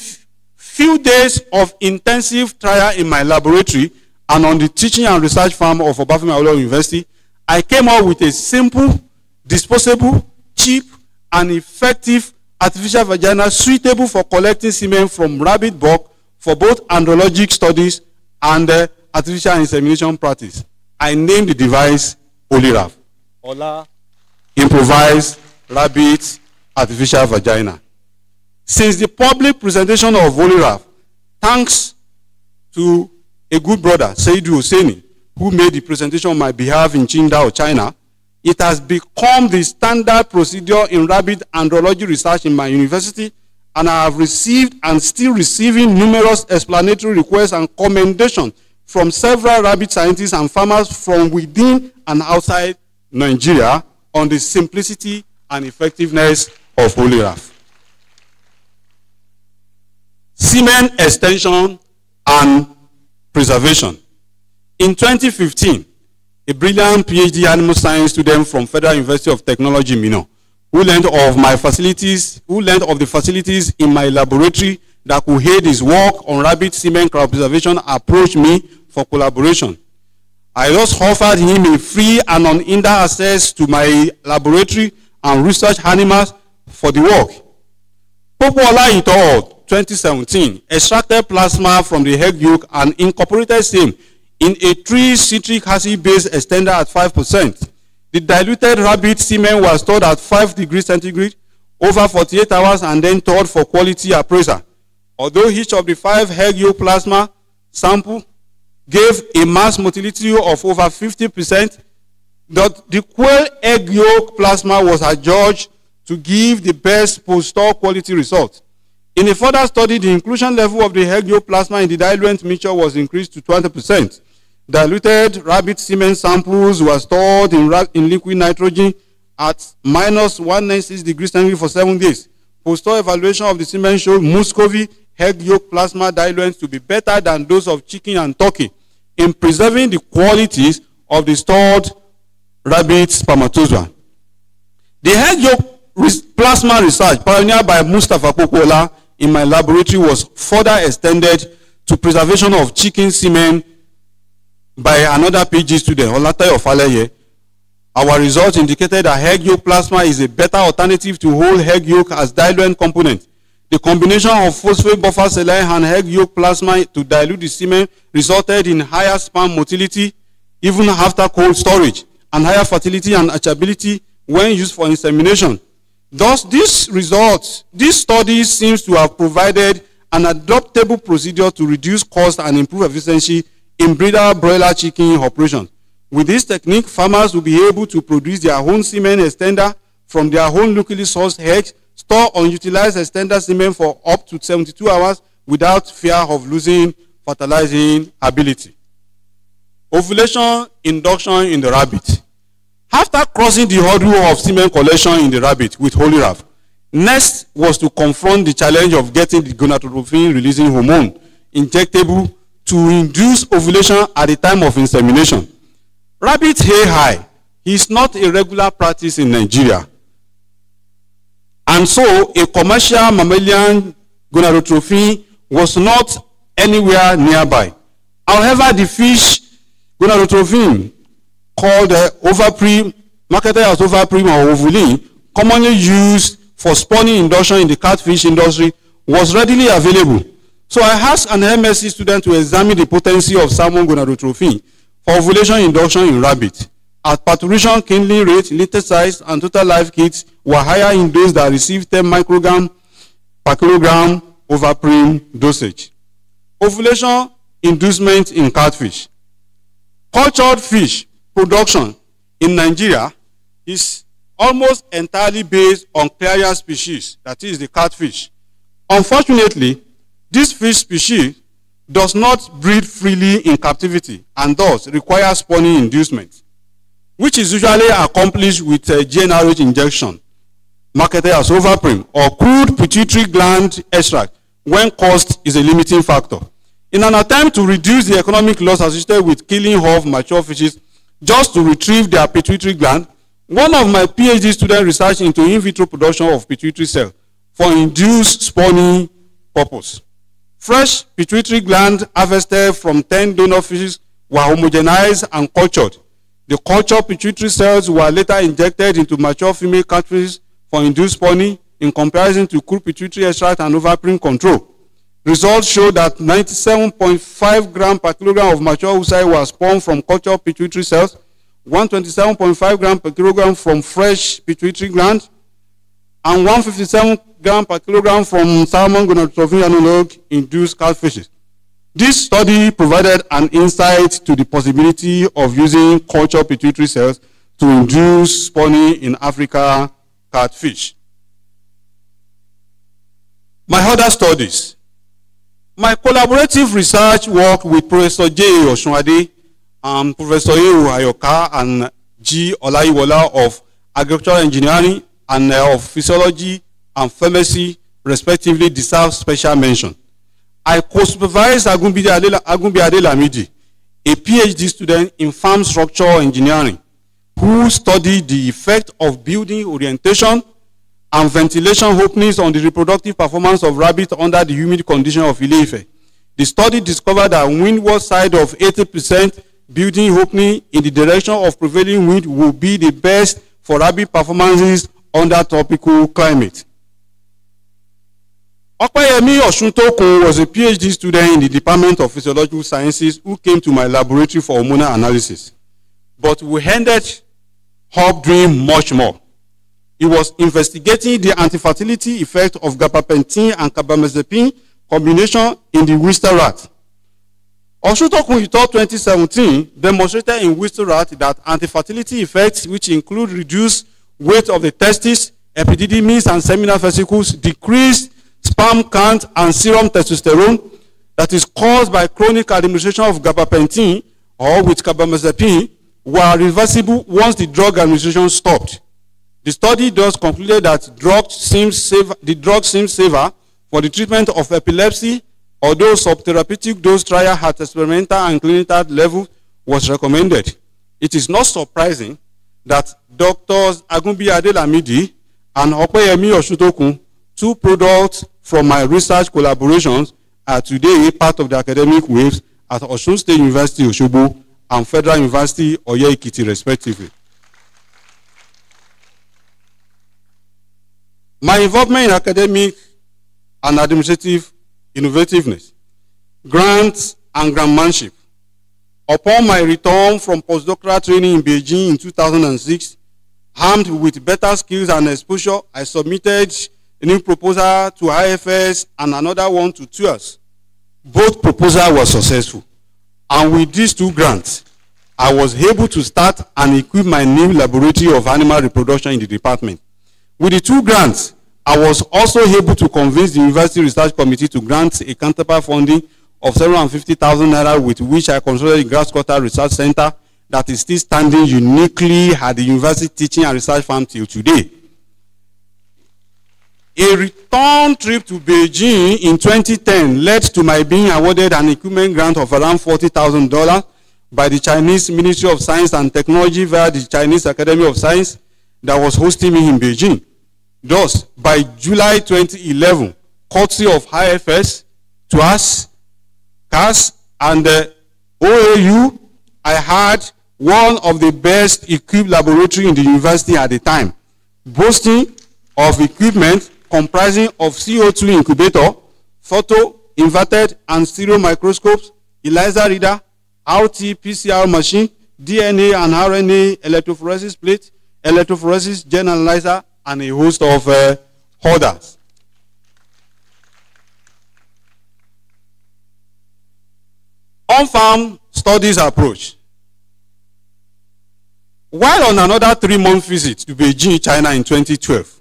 few days of intensive trial in my laboratory, and on the teaching and research farm of Obafemi Awolowo University, I came up with a simple, disposable, cheap, and effective artificial vagina suitable for collecting semen from rabbit buck for both andrologic studies and uh, artificial insemination practice. I named the device Oliraf. Ola Improvised Rabbit Artificial Vagina. Since the public presentation of Oliraf, thanks to a good brother, Seidu Hosseini, who made the presentation on my behalf in Qingdao, China, it has become the standard procedure in rabbit andrology research in my university, and I have received and still receiving numerous explanatory requests and commendations from several rabbit scientists and farmers from within and outside Nigeria on the simplicity and effectiveness of Holiraf. Semen extension and preservation. In 2015, a brilliant PhD animal science student from Federal University of Technology, Minna, who learned of my facilities, who learned of the facilities in my laboratory that could aid his work on rabbit semen cryopreservation approached me for collaboration. I thus offered him a free and unhindered access to my laboratory and research animals for the work. Popola et al. 2017 extracted plasma from the egg yolk and incorporated same in a Tris citric acid based extender at 5%. The diluted rabbit semen was stored at 5 degrees centigrade over 48 hours and then stored for quality appraisal. Although each of the five egg plasma sample gave a mass motility of over 50%, the quail egg yolk plasma was adjudged to give the best post-store quality result. In a further study, the inclusion level of the egg yolk plasma in the diluent mixture was increased to 20%. Diluted rabbit semen samples were stored in, in liquid nitrogen at minus 196 degrees centigrade for seven days. Post-store evaluation of the semen showed Muscovy egg yolk plasma diluents to be better than those of chicken and turkey in preserving the qualities of the stored rabbit spermatozoa. The egg yolk plasma research pioneered by Mustafa Popola in my laboratory was further extended to preservation of chicken semen by another PG student, Olatayo Faleye. Our results indicated that egg yolk plasma is a better alternative to whole egg yolk as diluent component. The combination of phosphate buffer saline and egg yolk plasma to dilute the semen resulted in higher sperm motility even after cold storage and higher fertility and hatchability when used for insemination. Thus, these results, this study seems to have provided an adoptable procedure to reduce cost and improve efficiency in breeder broiler chicken operations. With this technique, farmers will be able to produce their own semen extender from their own locally sourced eggs, store unutilized extender semen for up to 72 hours without fear of losing fertilizing ability. Ovulation induction in the rabbit. After crossing the hurdle of semen collection in the rabbit with Holiraf, next was to confront the challenge of getting the gonadotropin releasing hormone injectable to induce ovulation at the time of insemination. Rabbit hair high is not a regular practice in Nigeria. And so a commercial mammalian gonadotropin was not anywhere nearby. However, the fish gonadotropin called uh, Ovaprim, marketed as Ovaprim or ovulin, commonly used for spawning induction in the catfish industry, was readily available. So I asked an MSc student to examine the potency of salmon gonadotropin for ovulation induction in rabbit. At parturition, kindling rate, litter size, and total life kits were higher in those that received 10 microgram per kilogram Ovaprim dosage. Ovulation inducement in catfish. Cultured fish production in Nigeria is almost entirely based on Clarias species, that is the catfish. Unfortunately, this fish species does not breed freely in captivity and thus requires spawning inducement, which is usually accomplished with a GnRH injection, marketed as Ovaprim, or crude pituitary gland extract when cost is a limiting factor. In an attempt to reduce the economic loss associated with killing of mature fishes just to retrieve their pituitary gland, one of my PhD students researched into in vitro production of pituitary cells for induced spawning purpose. Fresh pituitary gland harvested from 10 donor fishes were homogenized and cultured. The cultured pituitary cells were later injected into mature female catfish for induced spawning in comparison to crude pituitary extract and Ovaprim control. Results show that 97.5 gram per kilogram of mature oocyte was spawned from cultured pituitary cells, 127.5 gram per kilogram from fresh pituitary gland, and 157 gram per kilogram from salmon gonadotropin analog induced catfishes. This study provided an insight to the possibility of using cultured pituitary cells to induce spawning in Africa catfish. My other studies. My collaborative research work with Professor J. Oshunade and Professor Ewu Ayoka and G. Olaiwola of Agricultural Engineering and uh, of Physiology and Pharmacy, respectively, deserve special mention. I co-supervised Agumbi Adelamidi, a PhD student in farm structure engineering, who studied the effect of building orientation and ventilation openings on the reproductive performance of rabbits under the humid condition of Ile-Ife. The study discovered that windward side of 80% building opening in the direction of prevailing wind will be the best for rabbit performances under tropical climate. Opeyemi Osuntokun was a PhD student in the Department of Physiological Sciences who came to my laboratory for hormonal analysis. But we ended up doing much more. He was investigating the anti-fertility effect of gabapentin and carbamazepine combination in the Wistar rat. Osuntokun et al. 2017 demonstrated in Wistar rat that anti-fertility effects, which include reduced weight of the testes, epididymis, and seminal vesicles, decreased sperm count and serum testosterone that is caused by chronic administration of gabapentin or with carbamazepine were reversible once the drug administration stopped. The study thus concluded that drug seems the drug seems safer for the treatment of epilepsy, although subtherapeutic dose trial at experimental and clinical level was recommended. It is not surprising that Doctors Agumbi Adelamidi and Opeyemi Osuntokun, two products from my research collaborations, are today part of the academic waves at Osun State University Osogbo and Federal University Oye Ekiti respectively. My involvement in academic and administrative innovativeness, grants and grantmanship. Upon my return from postdoctoral training in Beijing in 2006, armed with better skills and exposure, I submitted a new proposal to IFS and another one to TWAS. Both proposals were successful. And with these two grants, I was able to start and equip my new laboratory of animal reproduction in the department. With the two grants, I was also able to convince the University Research Committee to grant a counterpart funding of 750,000 naira with which I constructed the Grass Cutter Research Center that is still standing uniquely at the University Teaching and Research Farm till today. A return trip to Beijing in 2010 led to my being awarded an equipment grant of around $40,000 by the Chinese Ministry of Science and Technology via the Chinese Academy of Science that was hosting me in Beijing. Thus, by July 2011, courtesy of IFS, TWAS, CAS, and the OAU, I had one of the best equipped laboratory in the university at the time, boasting of equipment comprising of CO2 incubator, photo, inverted and stereo microscopes, ELISA reader, RT-PCR machine, DNA and RNA electrophoresis plate, electrophoresis gene analyzer, and a host of uh, others. On-farm studies approach. While on another three-month visit to Beijing, China in 2012,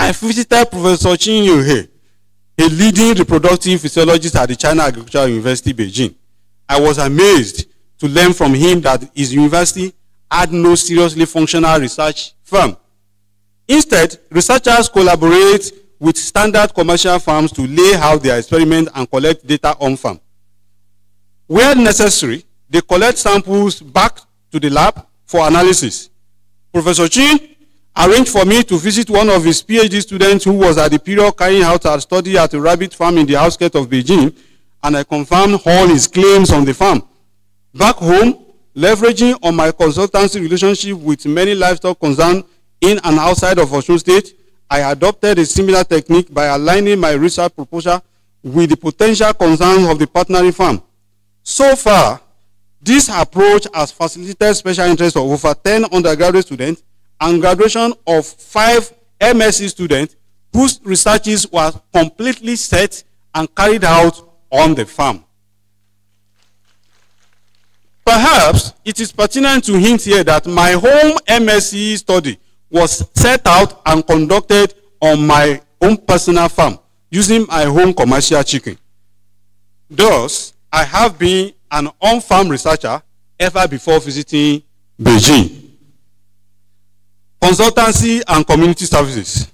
I visited Professor Qin Yuhe, a leading reproductive physiologist at the China Agricultural University, Beijing. I was amazed to learn from him that his university had no seriously functional research firm. Instead, researchers collaborate with standard commercial farms to lay out their experiments and collect data on farm. Where necessary, they collect samples back to the lab for analysis. Professor Chin arranged for me to visit one of his PhD students who was at the period carrying out a study at a rabbit farm in the outskirts of Beijing, and I confirmed all his claims on the farm. Back home, leveraging on my consultancy relationship with many livestock concerns in and outside of Osun State, I adopted a similar technique by aligning my research proposal with the potential concerns of the partnering farm. So far, this approach has facilitated special interest of over 10 undergraduate students and graduation of five MSc students whose researches were completely set and carried out on the farm. Perhaps it is pertinent to hint here that my home MSc study was set out and conducted on my own personal farm using my home commercial chicken. Thus, I have been an on-farm researcher ever before visiting Beijing. Consultancy and community services.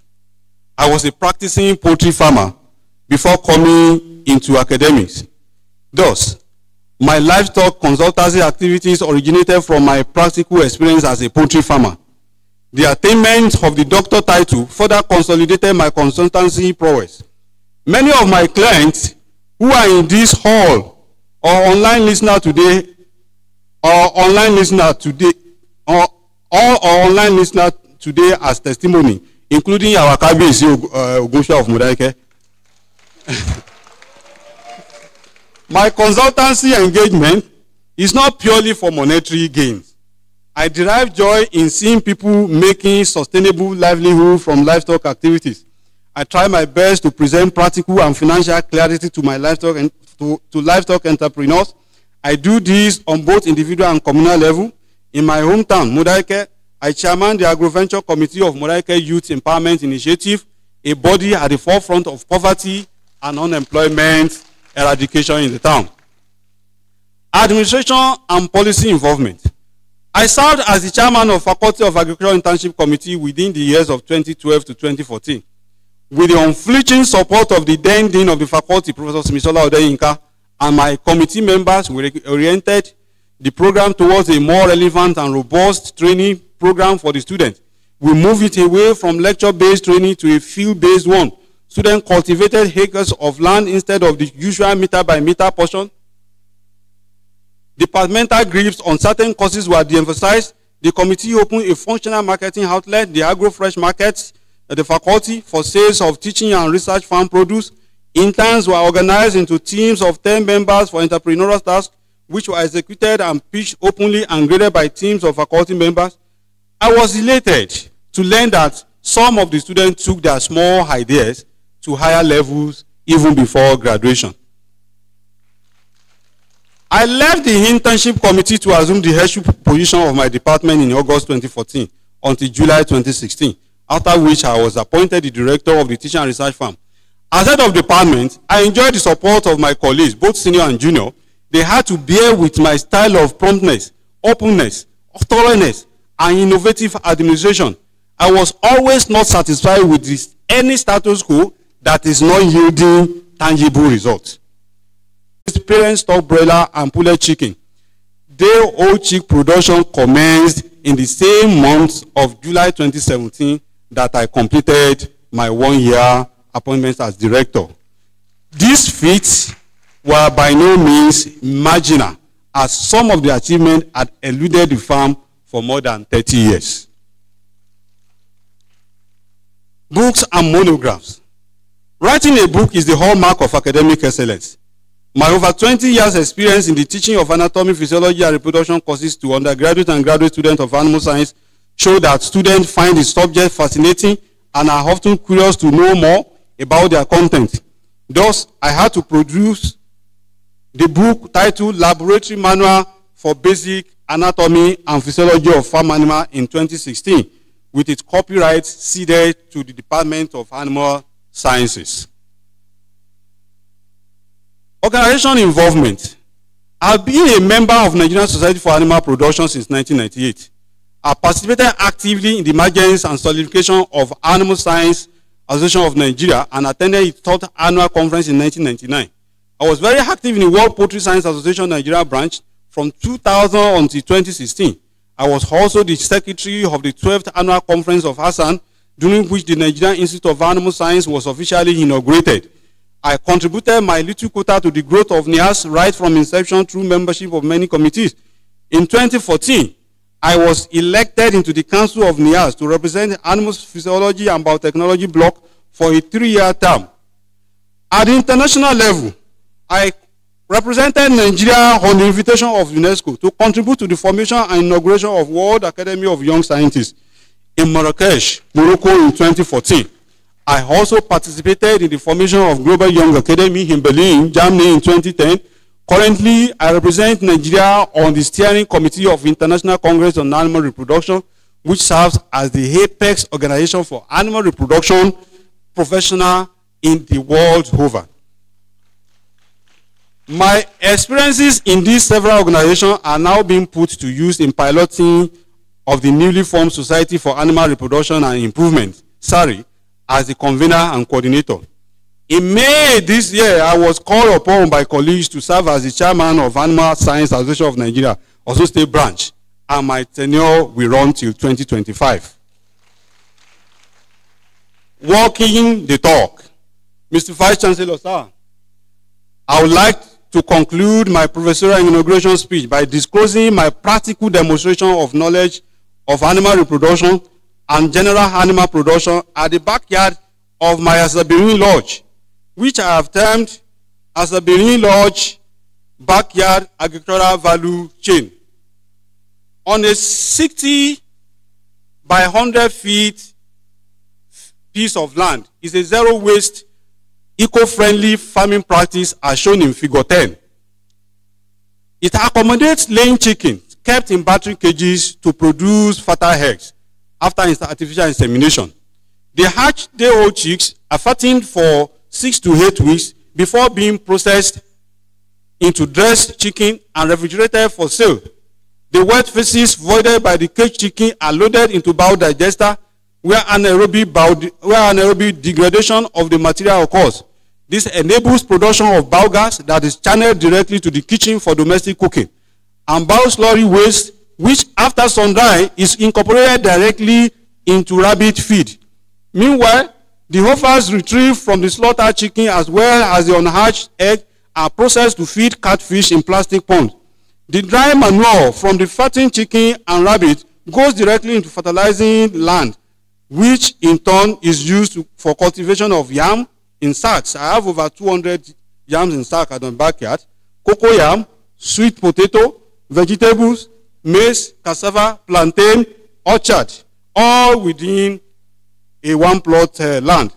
I was a practicing poultry farmer before coming into academics. Thus, my livestock consultancy activities originated from my practical experience as a poultry farmer. The attainment of the doctor title further consolidated my consultancy prowess. Many of my clients who are in this hall or online listener today or online listener today or, or, or online listeners today as testimony, including our Kabiyesi uh, of Modaike. My consultancy engagement is not purely for monetary gains. I derive joy in seeing people making sustainable livelihood from livestock activities. I try my best to present practical and financial clarity to my livestock and to, to livestock entrepreneurs. I do this on both individual and communal level. In my hometown, Modaike, I chairman the AgroVenture Committee of Modaike Youth Empowerment Initiative, a body at the forefront of poverty and unemployment eradication in the town. Administration and policy involvement. I served as the chairman of Faculty of Agricultural Internship Committee within the years of 2012 to 2014. With the unflinching support of the then dean of the faculty, Professor Simisola Odeyinka, and my committee members, we oriented the program towards a more relevant and robust training program for the students. We move it away from lecture-based training to a field-based one. Students cultivated acres of land instead of the usual meter-by-meter portion. Departmental grips on certain courses were de-emphasized. The committee opened a functional marketing outlet, the Agro-Fresh Markets, at the faculty for sales of teaching and research farm produce. Interns were organized into teams of 10 members for entrepreneurial tasks, which were executed and pitched openly and graded by teams of faculty members. I was elated to learn that some of the students took their small ideas to higher levels even before graduation. I left the internship committee to assume the headship position of my department in August 2014 until July 2016, after which I was appointed the director of the teaching and research firm. As head of department, I enjoyed the support of my colleagues, both senior and junior. They had to bear with my style of promptness, openness, thoroughness, and innovative administration. I was always not satisfied with this, any status quo that is not yielding tangible results. Parent stock broiler and pullet chicken. Day old chick production commenced in the same month of July 2017 that I completed my one year appointment as director. This feats were by no means marginal, as some of the achievements had eluded the farm for more than 30 years. Books and monographs. Writing a book is the hallmark of academic excellence. My over 20 years experience in the teaching of anatomy, physiology, and reproduction courses to undergraduate and graduate students of animal science show that students find the subject fascinating and are often curious to know more about their content. Thus, I had to produce the book titled Laboratory Manual for Basic Anatomy and Physiology of Farm Animal in 2016, with its copyright ceded to the Department of Animal Sciences. Organization involvement. I've been a member of Nigerian Society for Animal Production since 1998. I participated actively in the emergence and solidification of Animal Science Association of Nigeria and attended its third annual conference in 1999. I was very active in the World Poultry Science Association Nigeria branch from 2000 until 2016. I was also the secretary of the 12th annual conference of ASAN, during which the Nigerian Institute of Animal Science was officially inaugurated. I contributed my little quota to the growth of NIAS right from inception through membership of many committees. In 2014, I was elected into the Council of NIAS to represent the Animal Physiology and Biotechnology Block for a three-year term. At the international level, I represented Nigeria on the invitation of UNESCO to contribute to the formation and inauguration of World Academy of Young Scientists in Marrakesh, Morocco in 2014. I also participated in the formation of Global Young Academy in Berlin, Germany in 2010. Currently, I represent Nigeria on the steering committee of International Congress on Animal Reproduction, which serves as the apex organization for animal reproduction professional in the world over. My experiences in these several organizations are now being put to use in piloting of the newly formed Society for Animal Reproduction and Improvement, SARI, as the convener and coordinator. In May this year, I was called upon by colleagues to serve as the chairman of Animal Science Association of Nigeria, Osun state branch, and my tenure will run till 2025. Walking the talk. Mr. Vice Chancellor, sir, I would like to conclude my professorial inauguration speech by disclosing my practical demonstration of knowledge of animal reproduction and general animal production at the backyard of my Asabirin Lodge, which I have termed Asabirin Lodge Backyard Agricultural Value Chain. On a 60 by 100 feet piece of land is a zero waste eco-friendly farming practice as shown in figure 10. It accommodates laying chickens kept in battery cages to produce fertile eggs after artificial insemination. The hatched day-old chicks are fattened for six to eight weeks before being processed into dressed chicken and refrigerated for sale. The wet feces voided by the caged chicken are loaded into biodigester where anaerobic, bio, where anaerobic degradation of the material occurs. This enables production of biogas that is channeled directly to the kitchen for domestic cooking. And bioslurry waste which after sun-dry is incorporated directly into rabbit feed. Meanwhile, the offals retrieved from the slaughtered chicken as well as the unhatched egg are processed to feed catfish in plastic ponds. The dry manure from the fattened chicken and rabbit goes directly into fertilizing land, which in turn is used for cultivation of yam in sacks. I have over 200 yams in sack at my backyard. Cocoa yam, sweet potato, vegetables, maize, cassava, plantain, orchard, all within a one plot uh, land.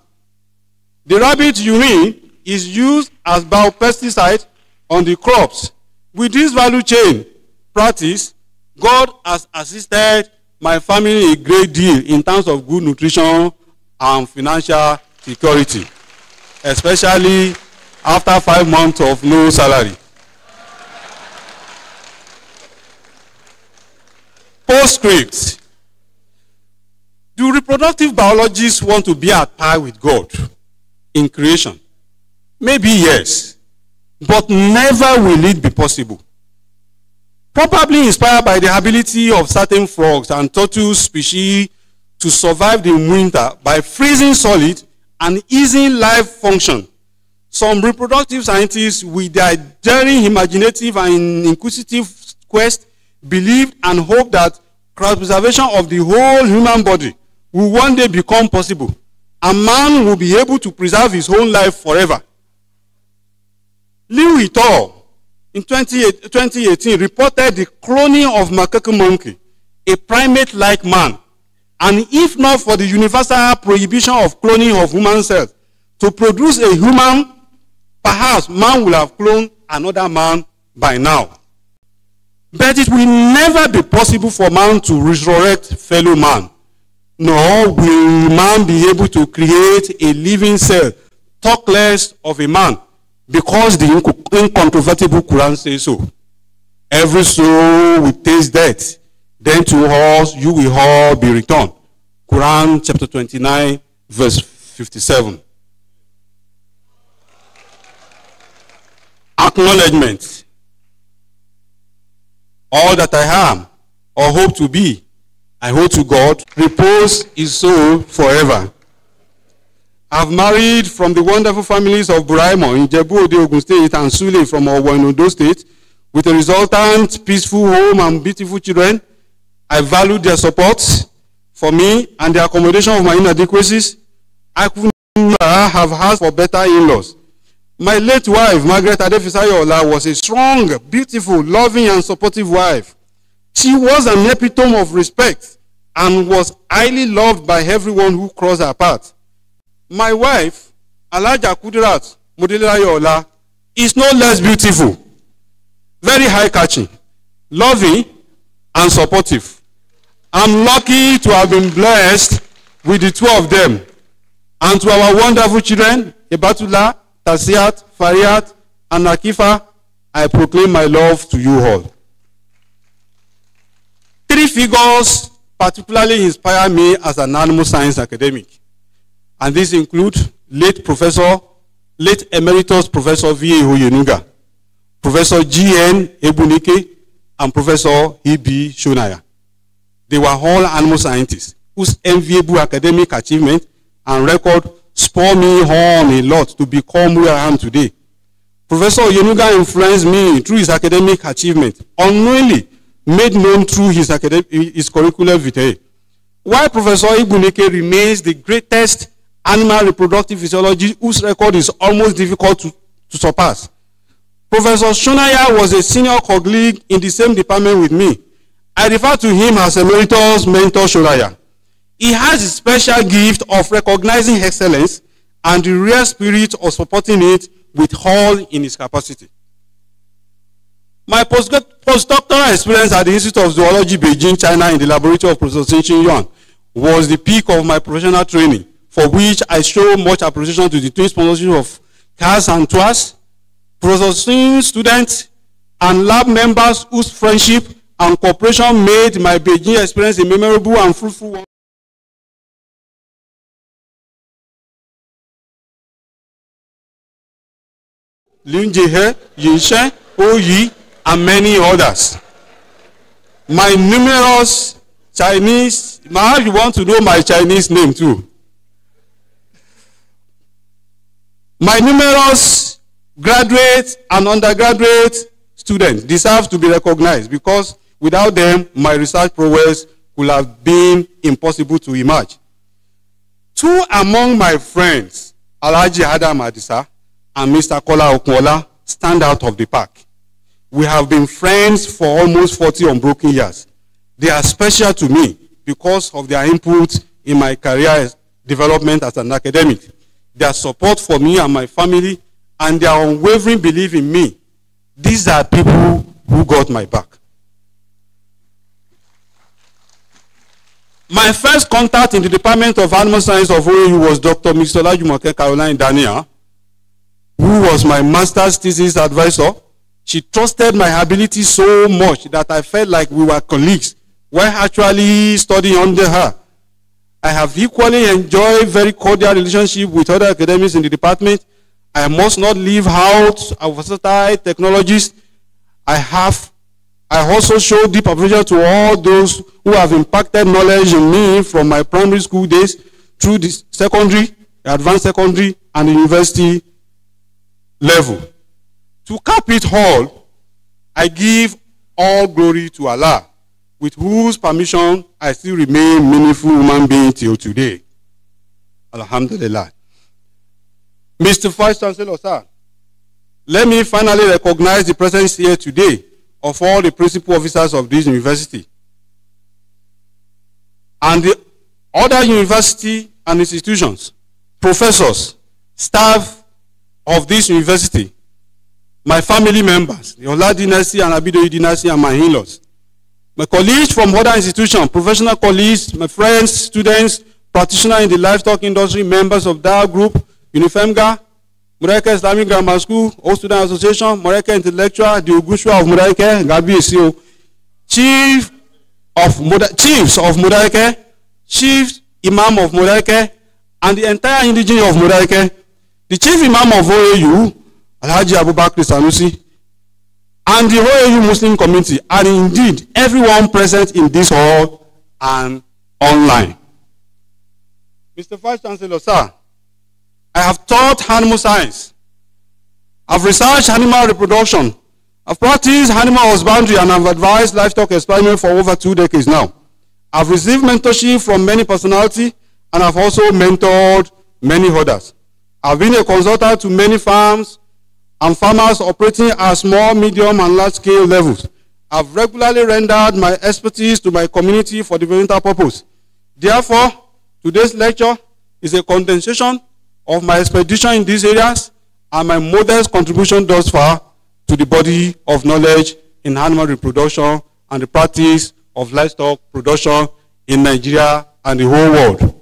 The rabbit urine is used as biopesticide on the crops. With this value chain practice, God has assisted my family a great deal in terms of good nutrition and financial security, especially after five months of no salary. Postscript. Do reproductive biologists want to be at par with God in creation? Maybe yes, but never will it be possible. Probably inspired by the ability of certain frogs and turtle species to survive the winter by freezing solid and easing life function. Some reproductive scientists, with their daring, imaginative, and inquisitive quest, believed and hoped that cryopreservation of the whole human body will one day become possible. A man will be able to preserve his own life forever. Liu et al in 2018 reported the cloning of macaque monkey, a primate-like man. And if not for the universal prohibition of cloning of human cells, to produce a human, perhaps man will have cloned another man by now. But it will never be possible for man to resurrect fellow man. Nor will man be able to create a living cell, talk less of a man, because the incontrovertible Quran says so. Every soul will taste death. Then to us you will all be returned. Quran chapter 29, verse 57. Acknowledgement. All that I am or hope to be, I hold to God. Repose his soul forever. I've married from the wonderful families of Buraimo in Jebu Ogun State, and Sule from Owo State, with a resultant peaceful home and beautiful children. I value their support for me and the accommodation of my inadequacies. I could not have asked for better in-laws. My late wife, Margaret Adefisayo was a strong, beautiful, loving, and supportive wife. She was an epitome of respect and was highly loved by everyone who crossed her path. My wife, Alaja Kudirat Modelayola, is no less beautiful, very high-catching, loving, and supportive. I'm lucky to have been blessed with the two of them. And to our wonderful children, Ebatula, Tasiat, Fariat, and Akifa, I proclaim my love to you all. Three figures particularly inspire me as an animal science academic. And these include late Professor, late Emeritus Professor V.A. Oyenuga, Professor G.N. Egbunike, and Professor E.B. Sonaiya. They were all animal scientists whose enviable academic achievement and record spur me on a lot to become where I am today. Professor Oyenuga influenced me through his academic achievement, unknowingly made known through his, academic, his curriculum vitae. While Professor Egbunike remains the greatest animal reproductive physiology whose record is almost difficult to, to surpass. Professor Sonaiya was a senior colleague in the same department with me. I refer to him as Emeritus Mentor Sonaiya. He has a special gift of recognizing excellence and the rare spirit of supporting it with all in his capacity. My postdoctoral experience at the Institute of Zoology, Beijing, China, in the laboratory of Professor Qing-Yuan was the peak of my professional training, for which I show much appreciation to the twin sponsorship of CAS and TWAS, Professor Xin students, and lab members whose friendship and cooperation made my Beijing experience a memorable and fruitful one. Lin Jiehe, Yin Shen, Oyi, and many others. my numerous Chinese, perhaps you want to know my Chinese name too. My numerous graduate and undergraduate students deserve to be recognized because without them, my research progress would have been impossible to imagine. Two among my friends, Alhaji Adam Adisa and Mr. Kola Okunwola, stand out of the pack. We have been friends for almost 40 unbroken years. They are special to me because of their input in my career development as an academic, their support for me and my family, and their unwavering belief in me. These are people who got my back. My first contact in the Department of Animal Science of OAU was Dr. Misola Jumoke Caroline Daniel, who was my master's thesis advisor. She trusted my ability so much that I felt like we were colleagues while actually studying under her. I have equally enjoyed very cordial relationship with other academics in the department. I must not leave out our versatile technologies. I have I also show deep appreciation to all those who have impacted knowledge in me from my primary school days through the secondary, advanced secondary, and university level. To cap it all, I give all glory to Allah, with whose permission I still remain meaningful human being till today. Alhamdulillah. Mr. Vice Chancellor, sir, let me finally recognize the presence here today of all the principal officers of this university. And the other university and institutions, professors, staff of this university, my family members, the Ola dynasty and Abidoyi dynasty and my in-laws, my colleagues from other institutions, professional colleagues, my friends, students, practitioners in the livestock industry, members of that group, UNIFEMGA, Mureke Islamic Grammar School, Old Student Association, Mureke Intellectual, the Ogushua of Mureke, Gabi Esio, Chief of Muda, Chiefs of Mureke, Chief Imam of Mureke, and the entire indigenous of Mureke, the Chief Imam of OAU, Alhaji Abubakar Sanusi, and the OAU Muslim community, and indeed everyone present in this hall and online. Mr. Vice Chancellor, sir, I have taught animal science. I've researched animal reproduction. I've practiced animal husbandry and I've advised livestock experiment for over two decades now. I've received mentorship from many personalities and I've also mentored many others. I've been a consultant to many farms and farmers operating at small, medium, and large scale levels. I've regularly rendered my expertise to my community for developmental purpose. Therefore, today's lecture is a condensation of my expedition in these areas and my modest contribution thus far to the body of knowledge in animal reproduction and the practice of livestock production in Nigeria and the whole world.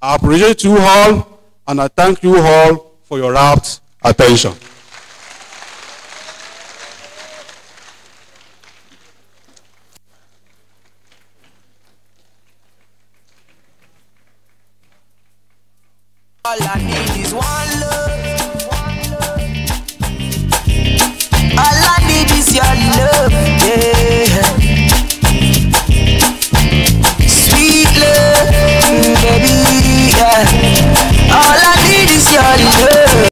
I appreciate you all and I thank you all for your rapt attention. All I need is one love. All I need is your love, yeah. Sweet love, baby, yeah. All I need is your love.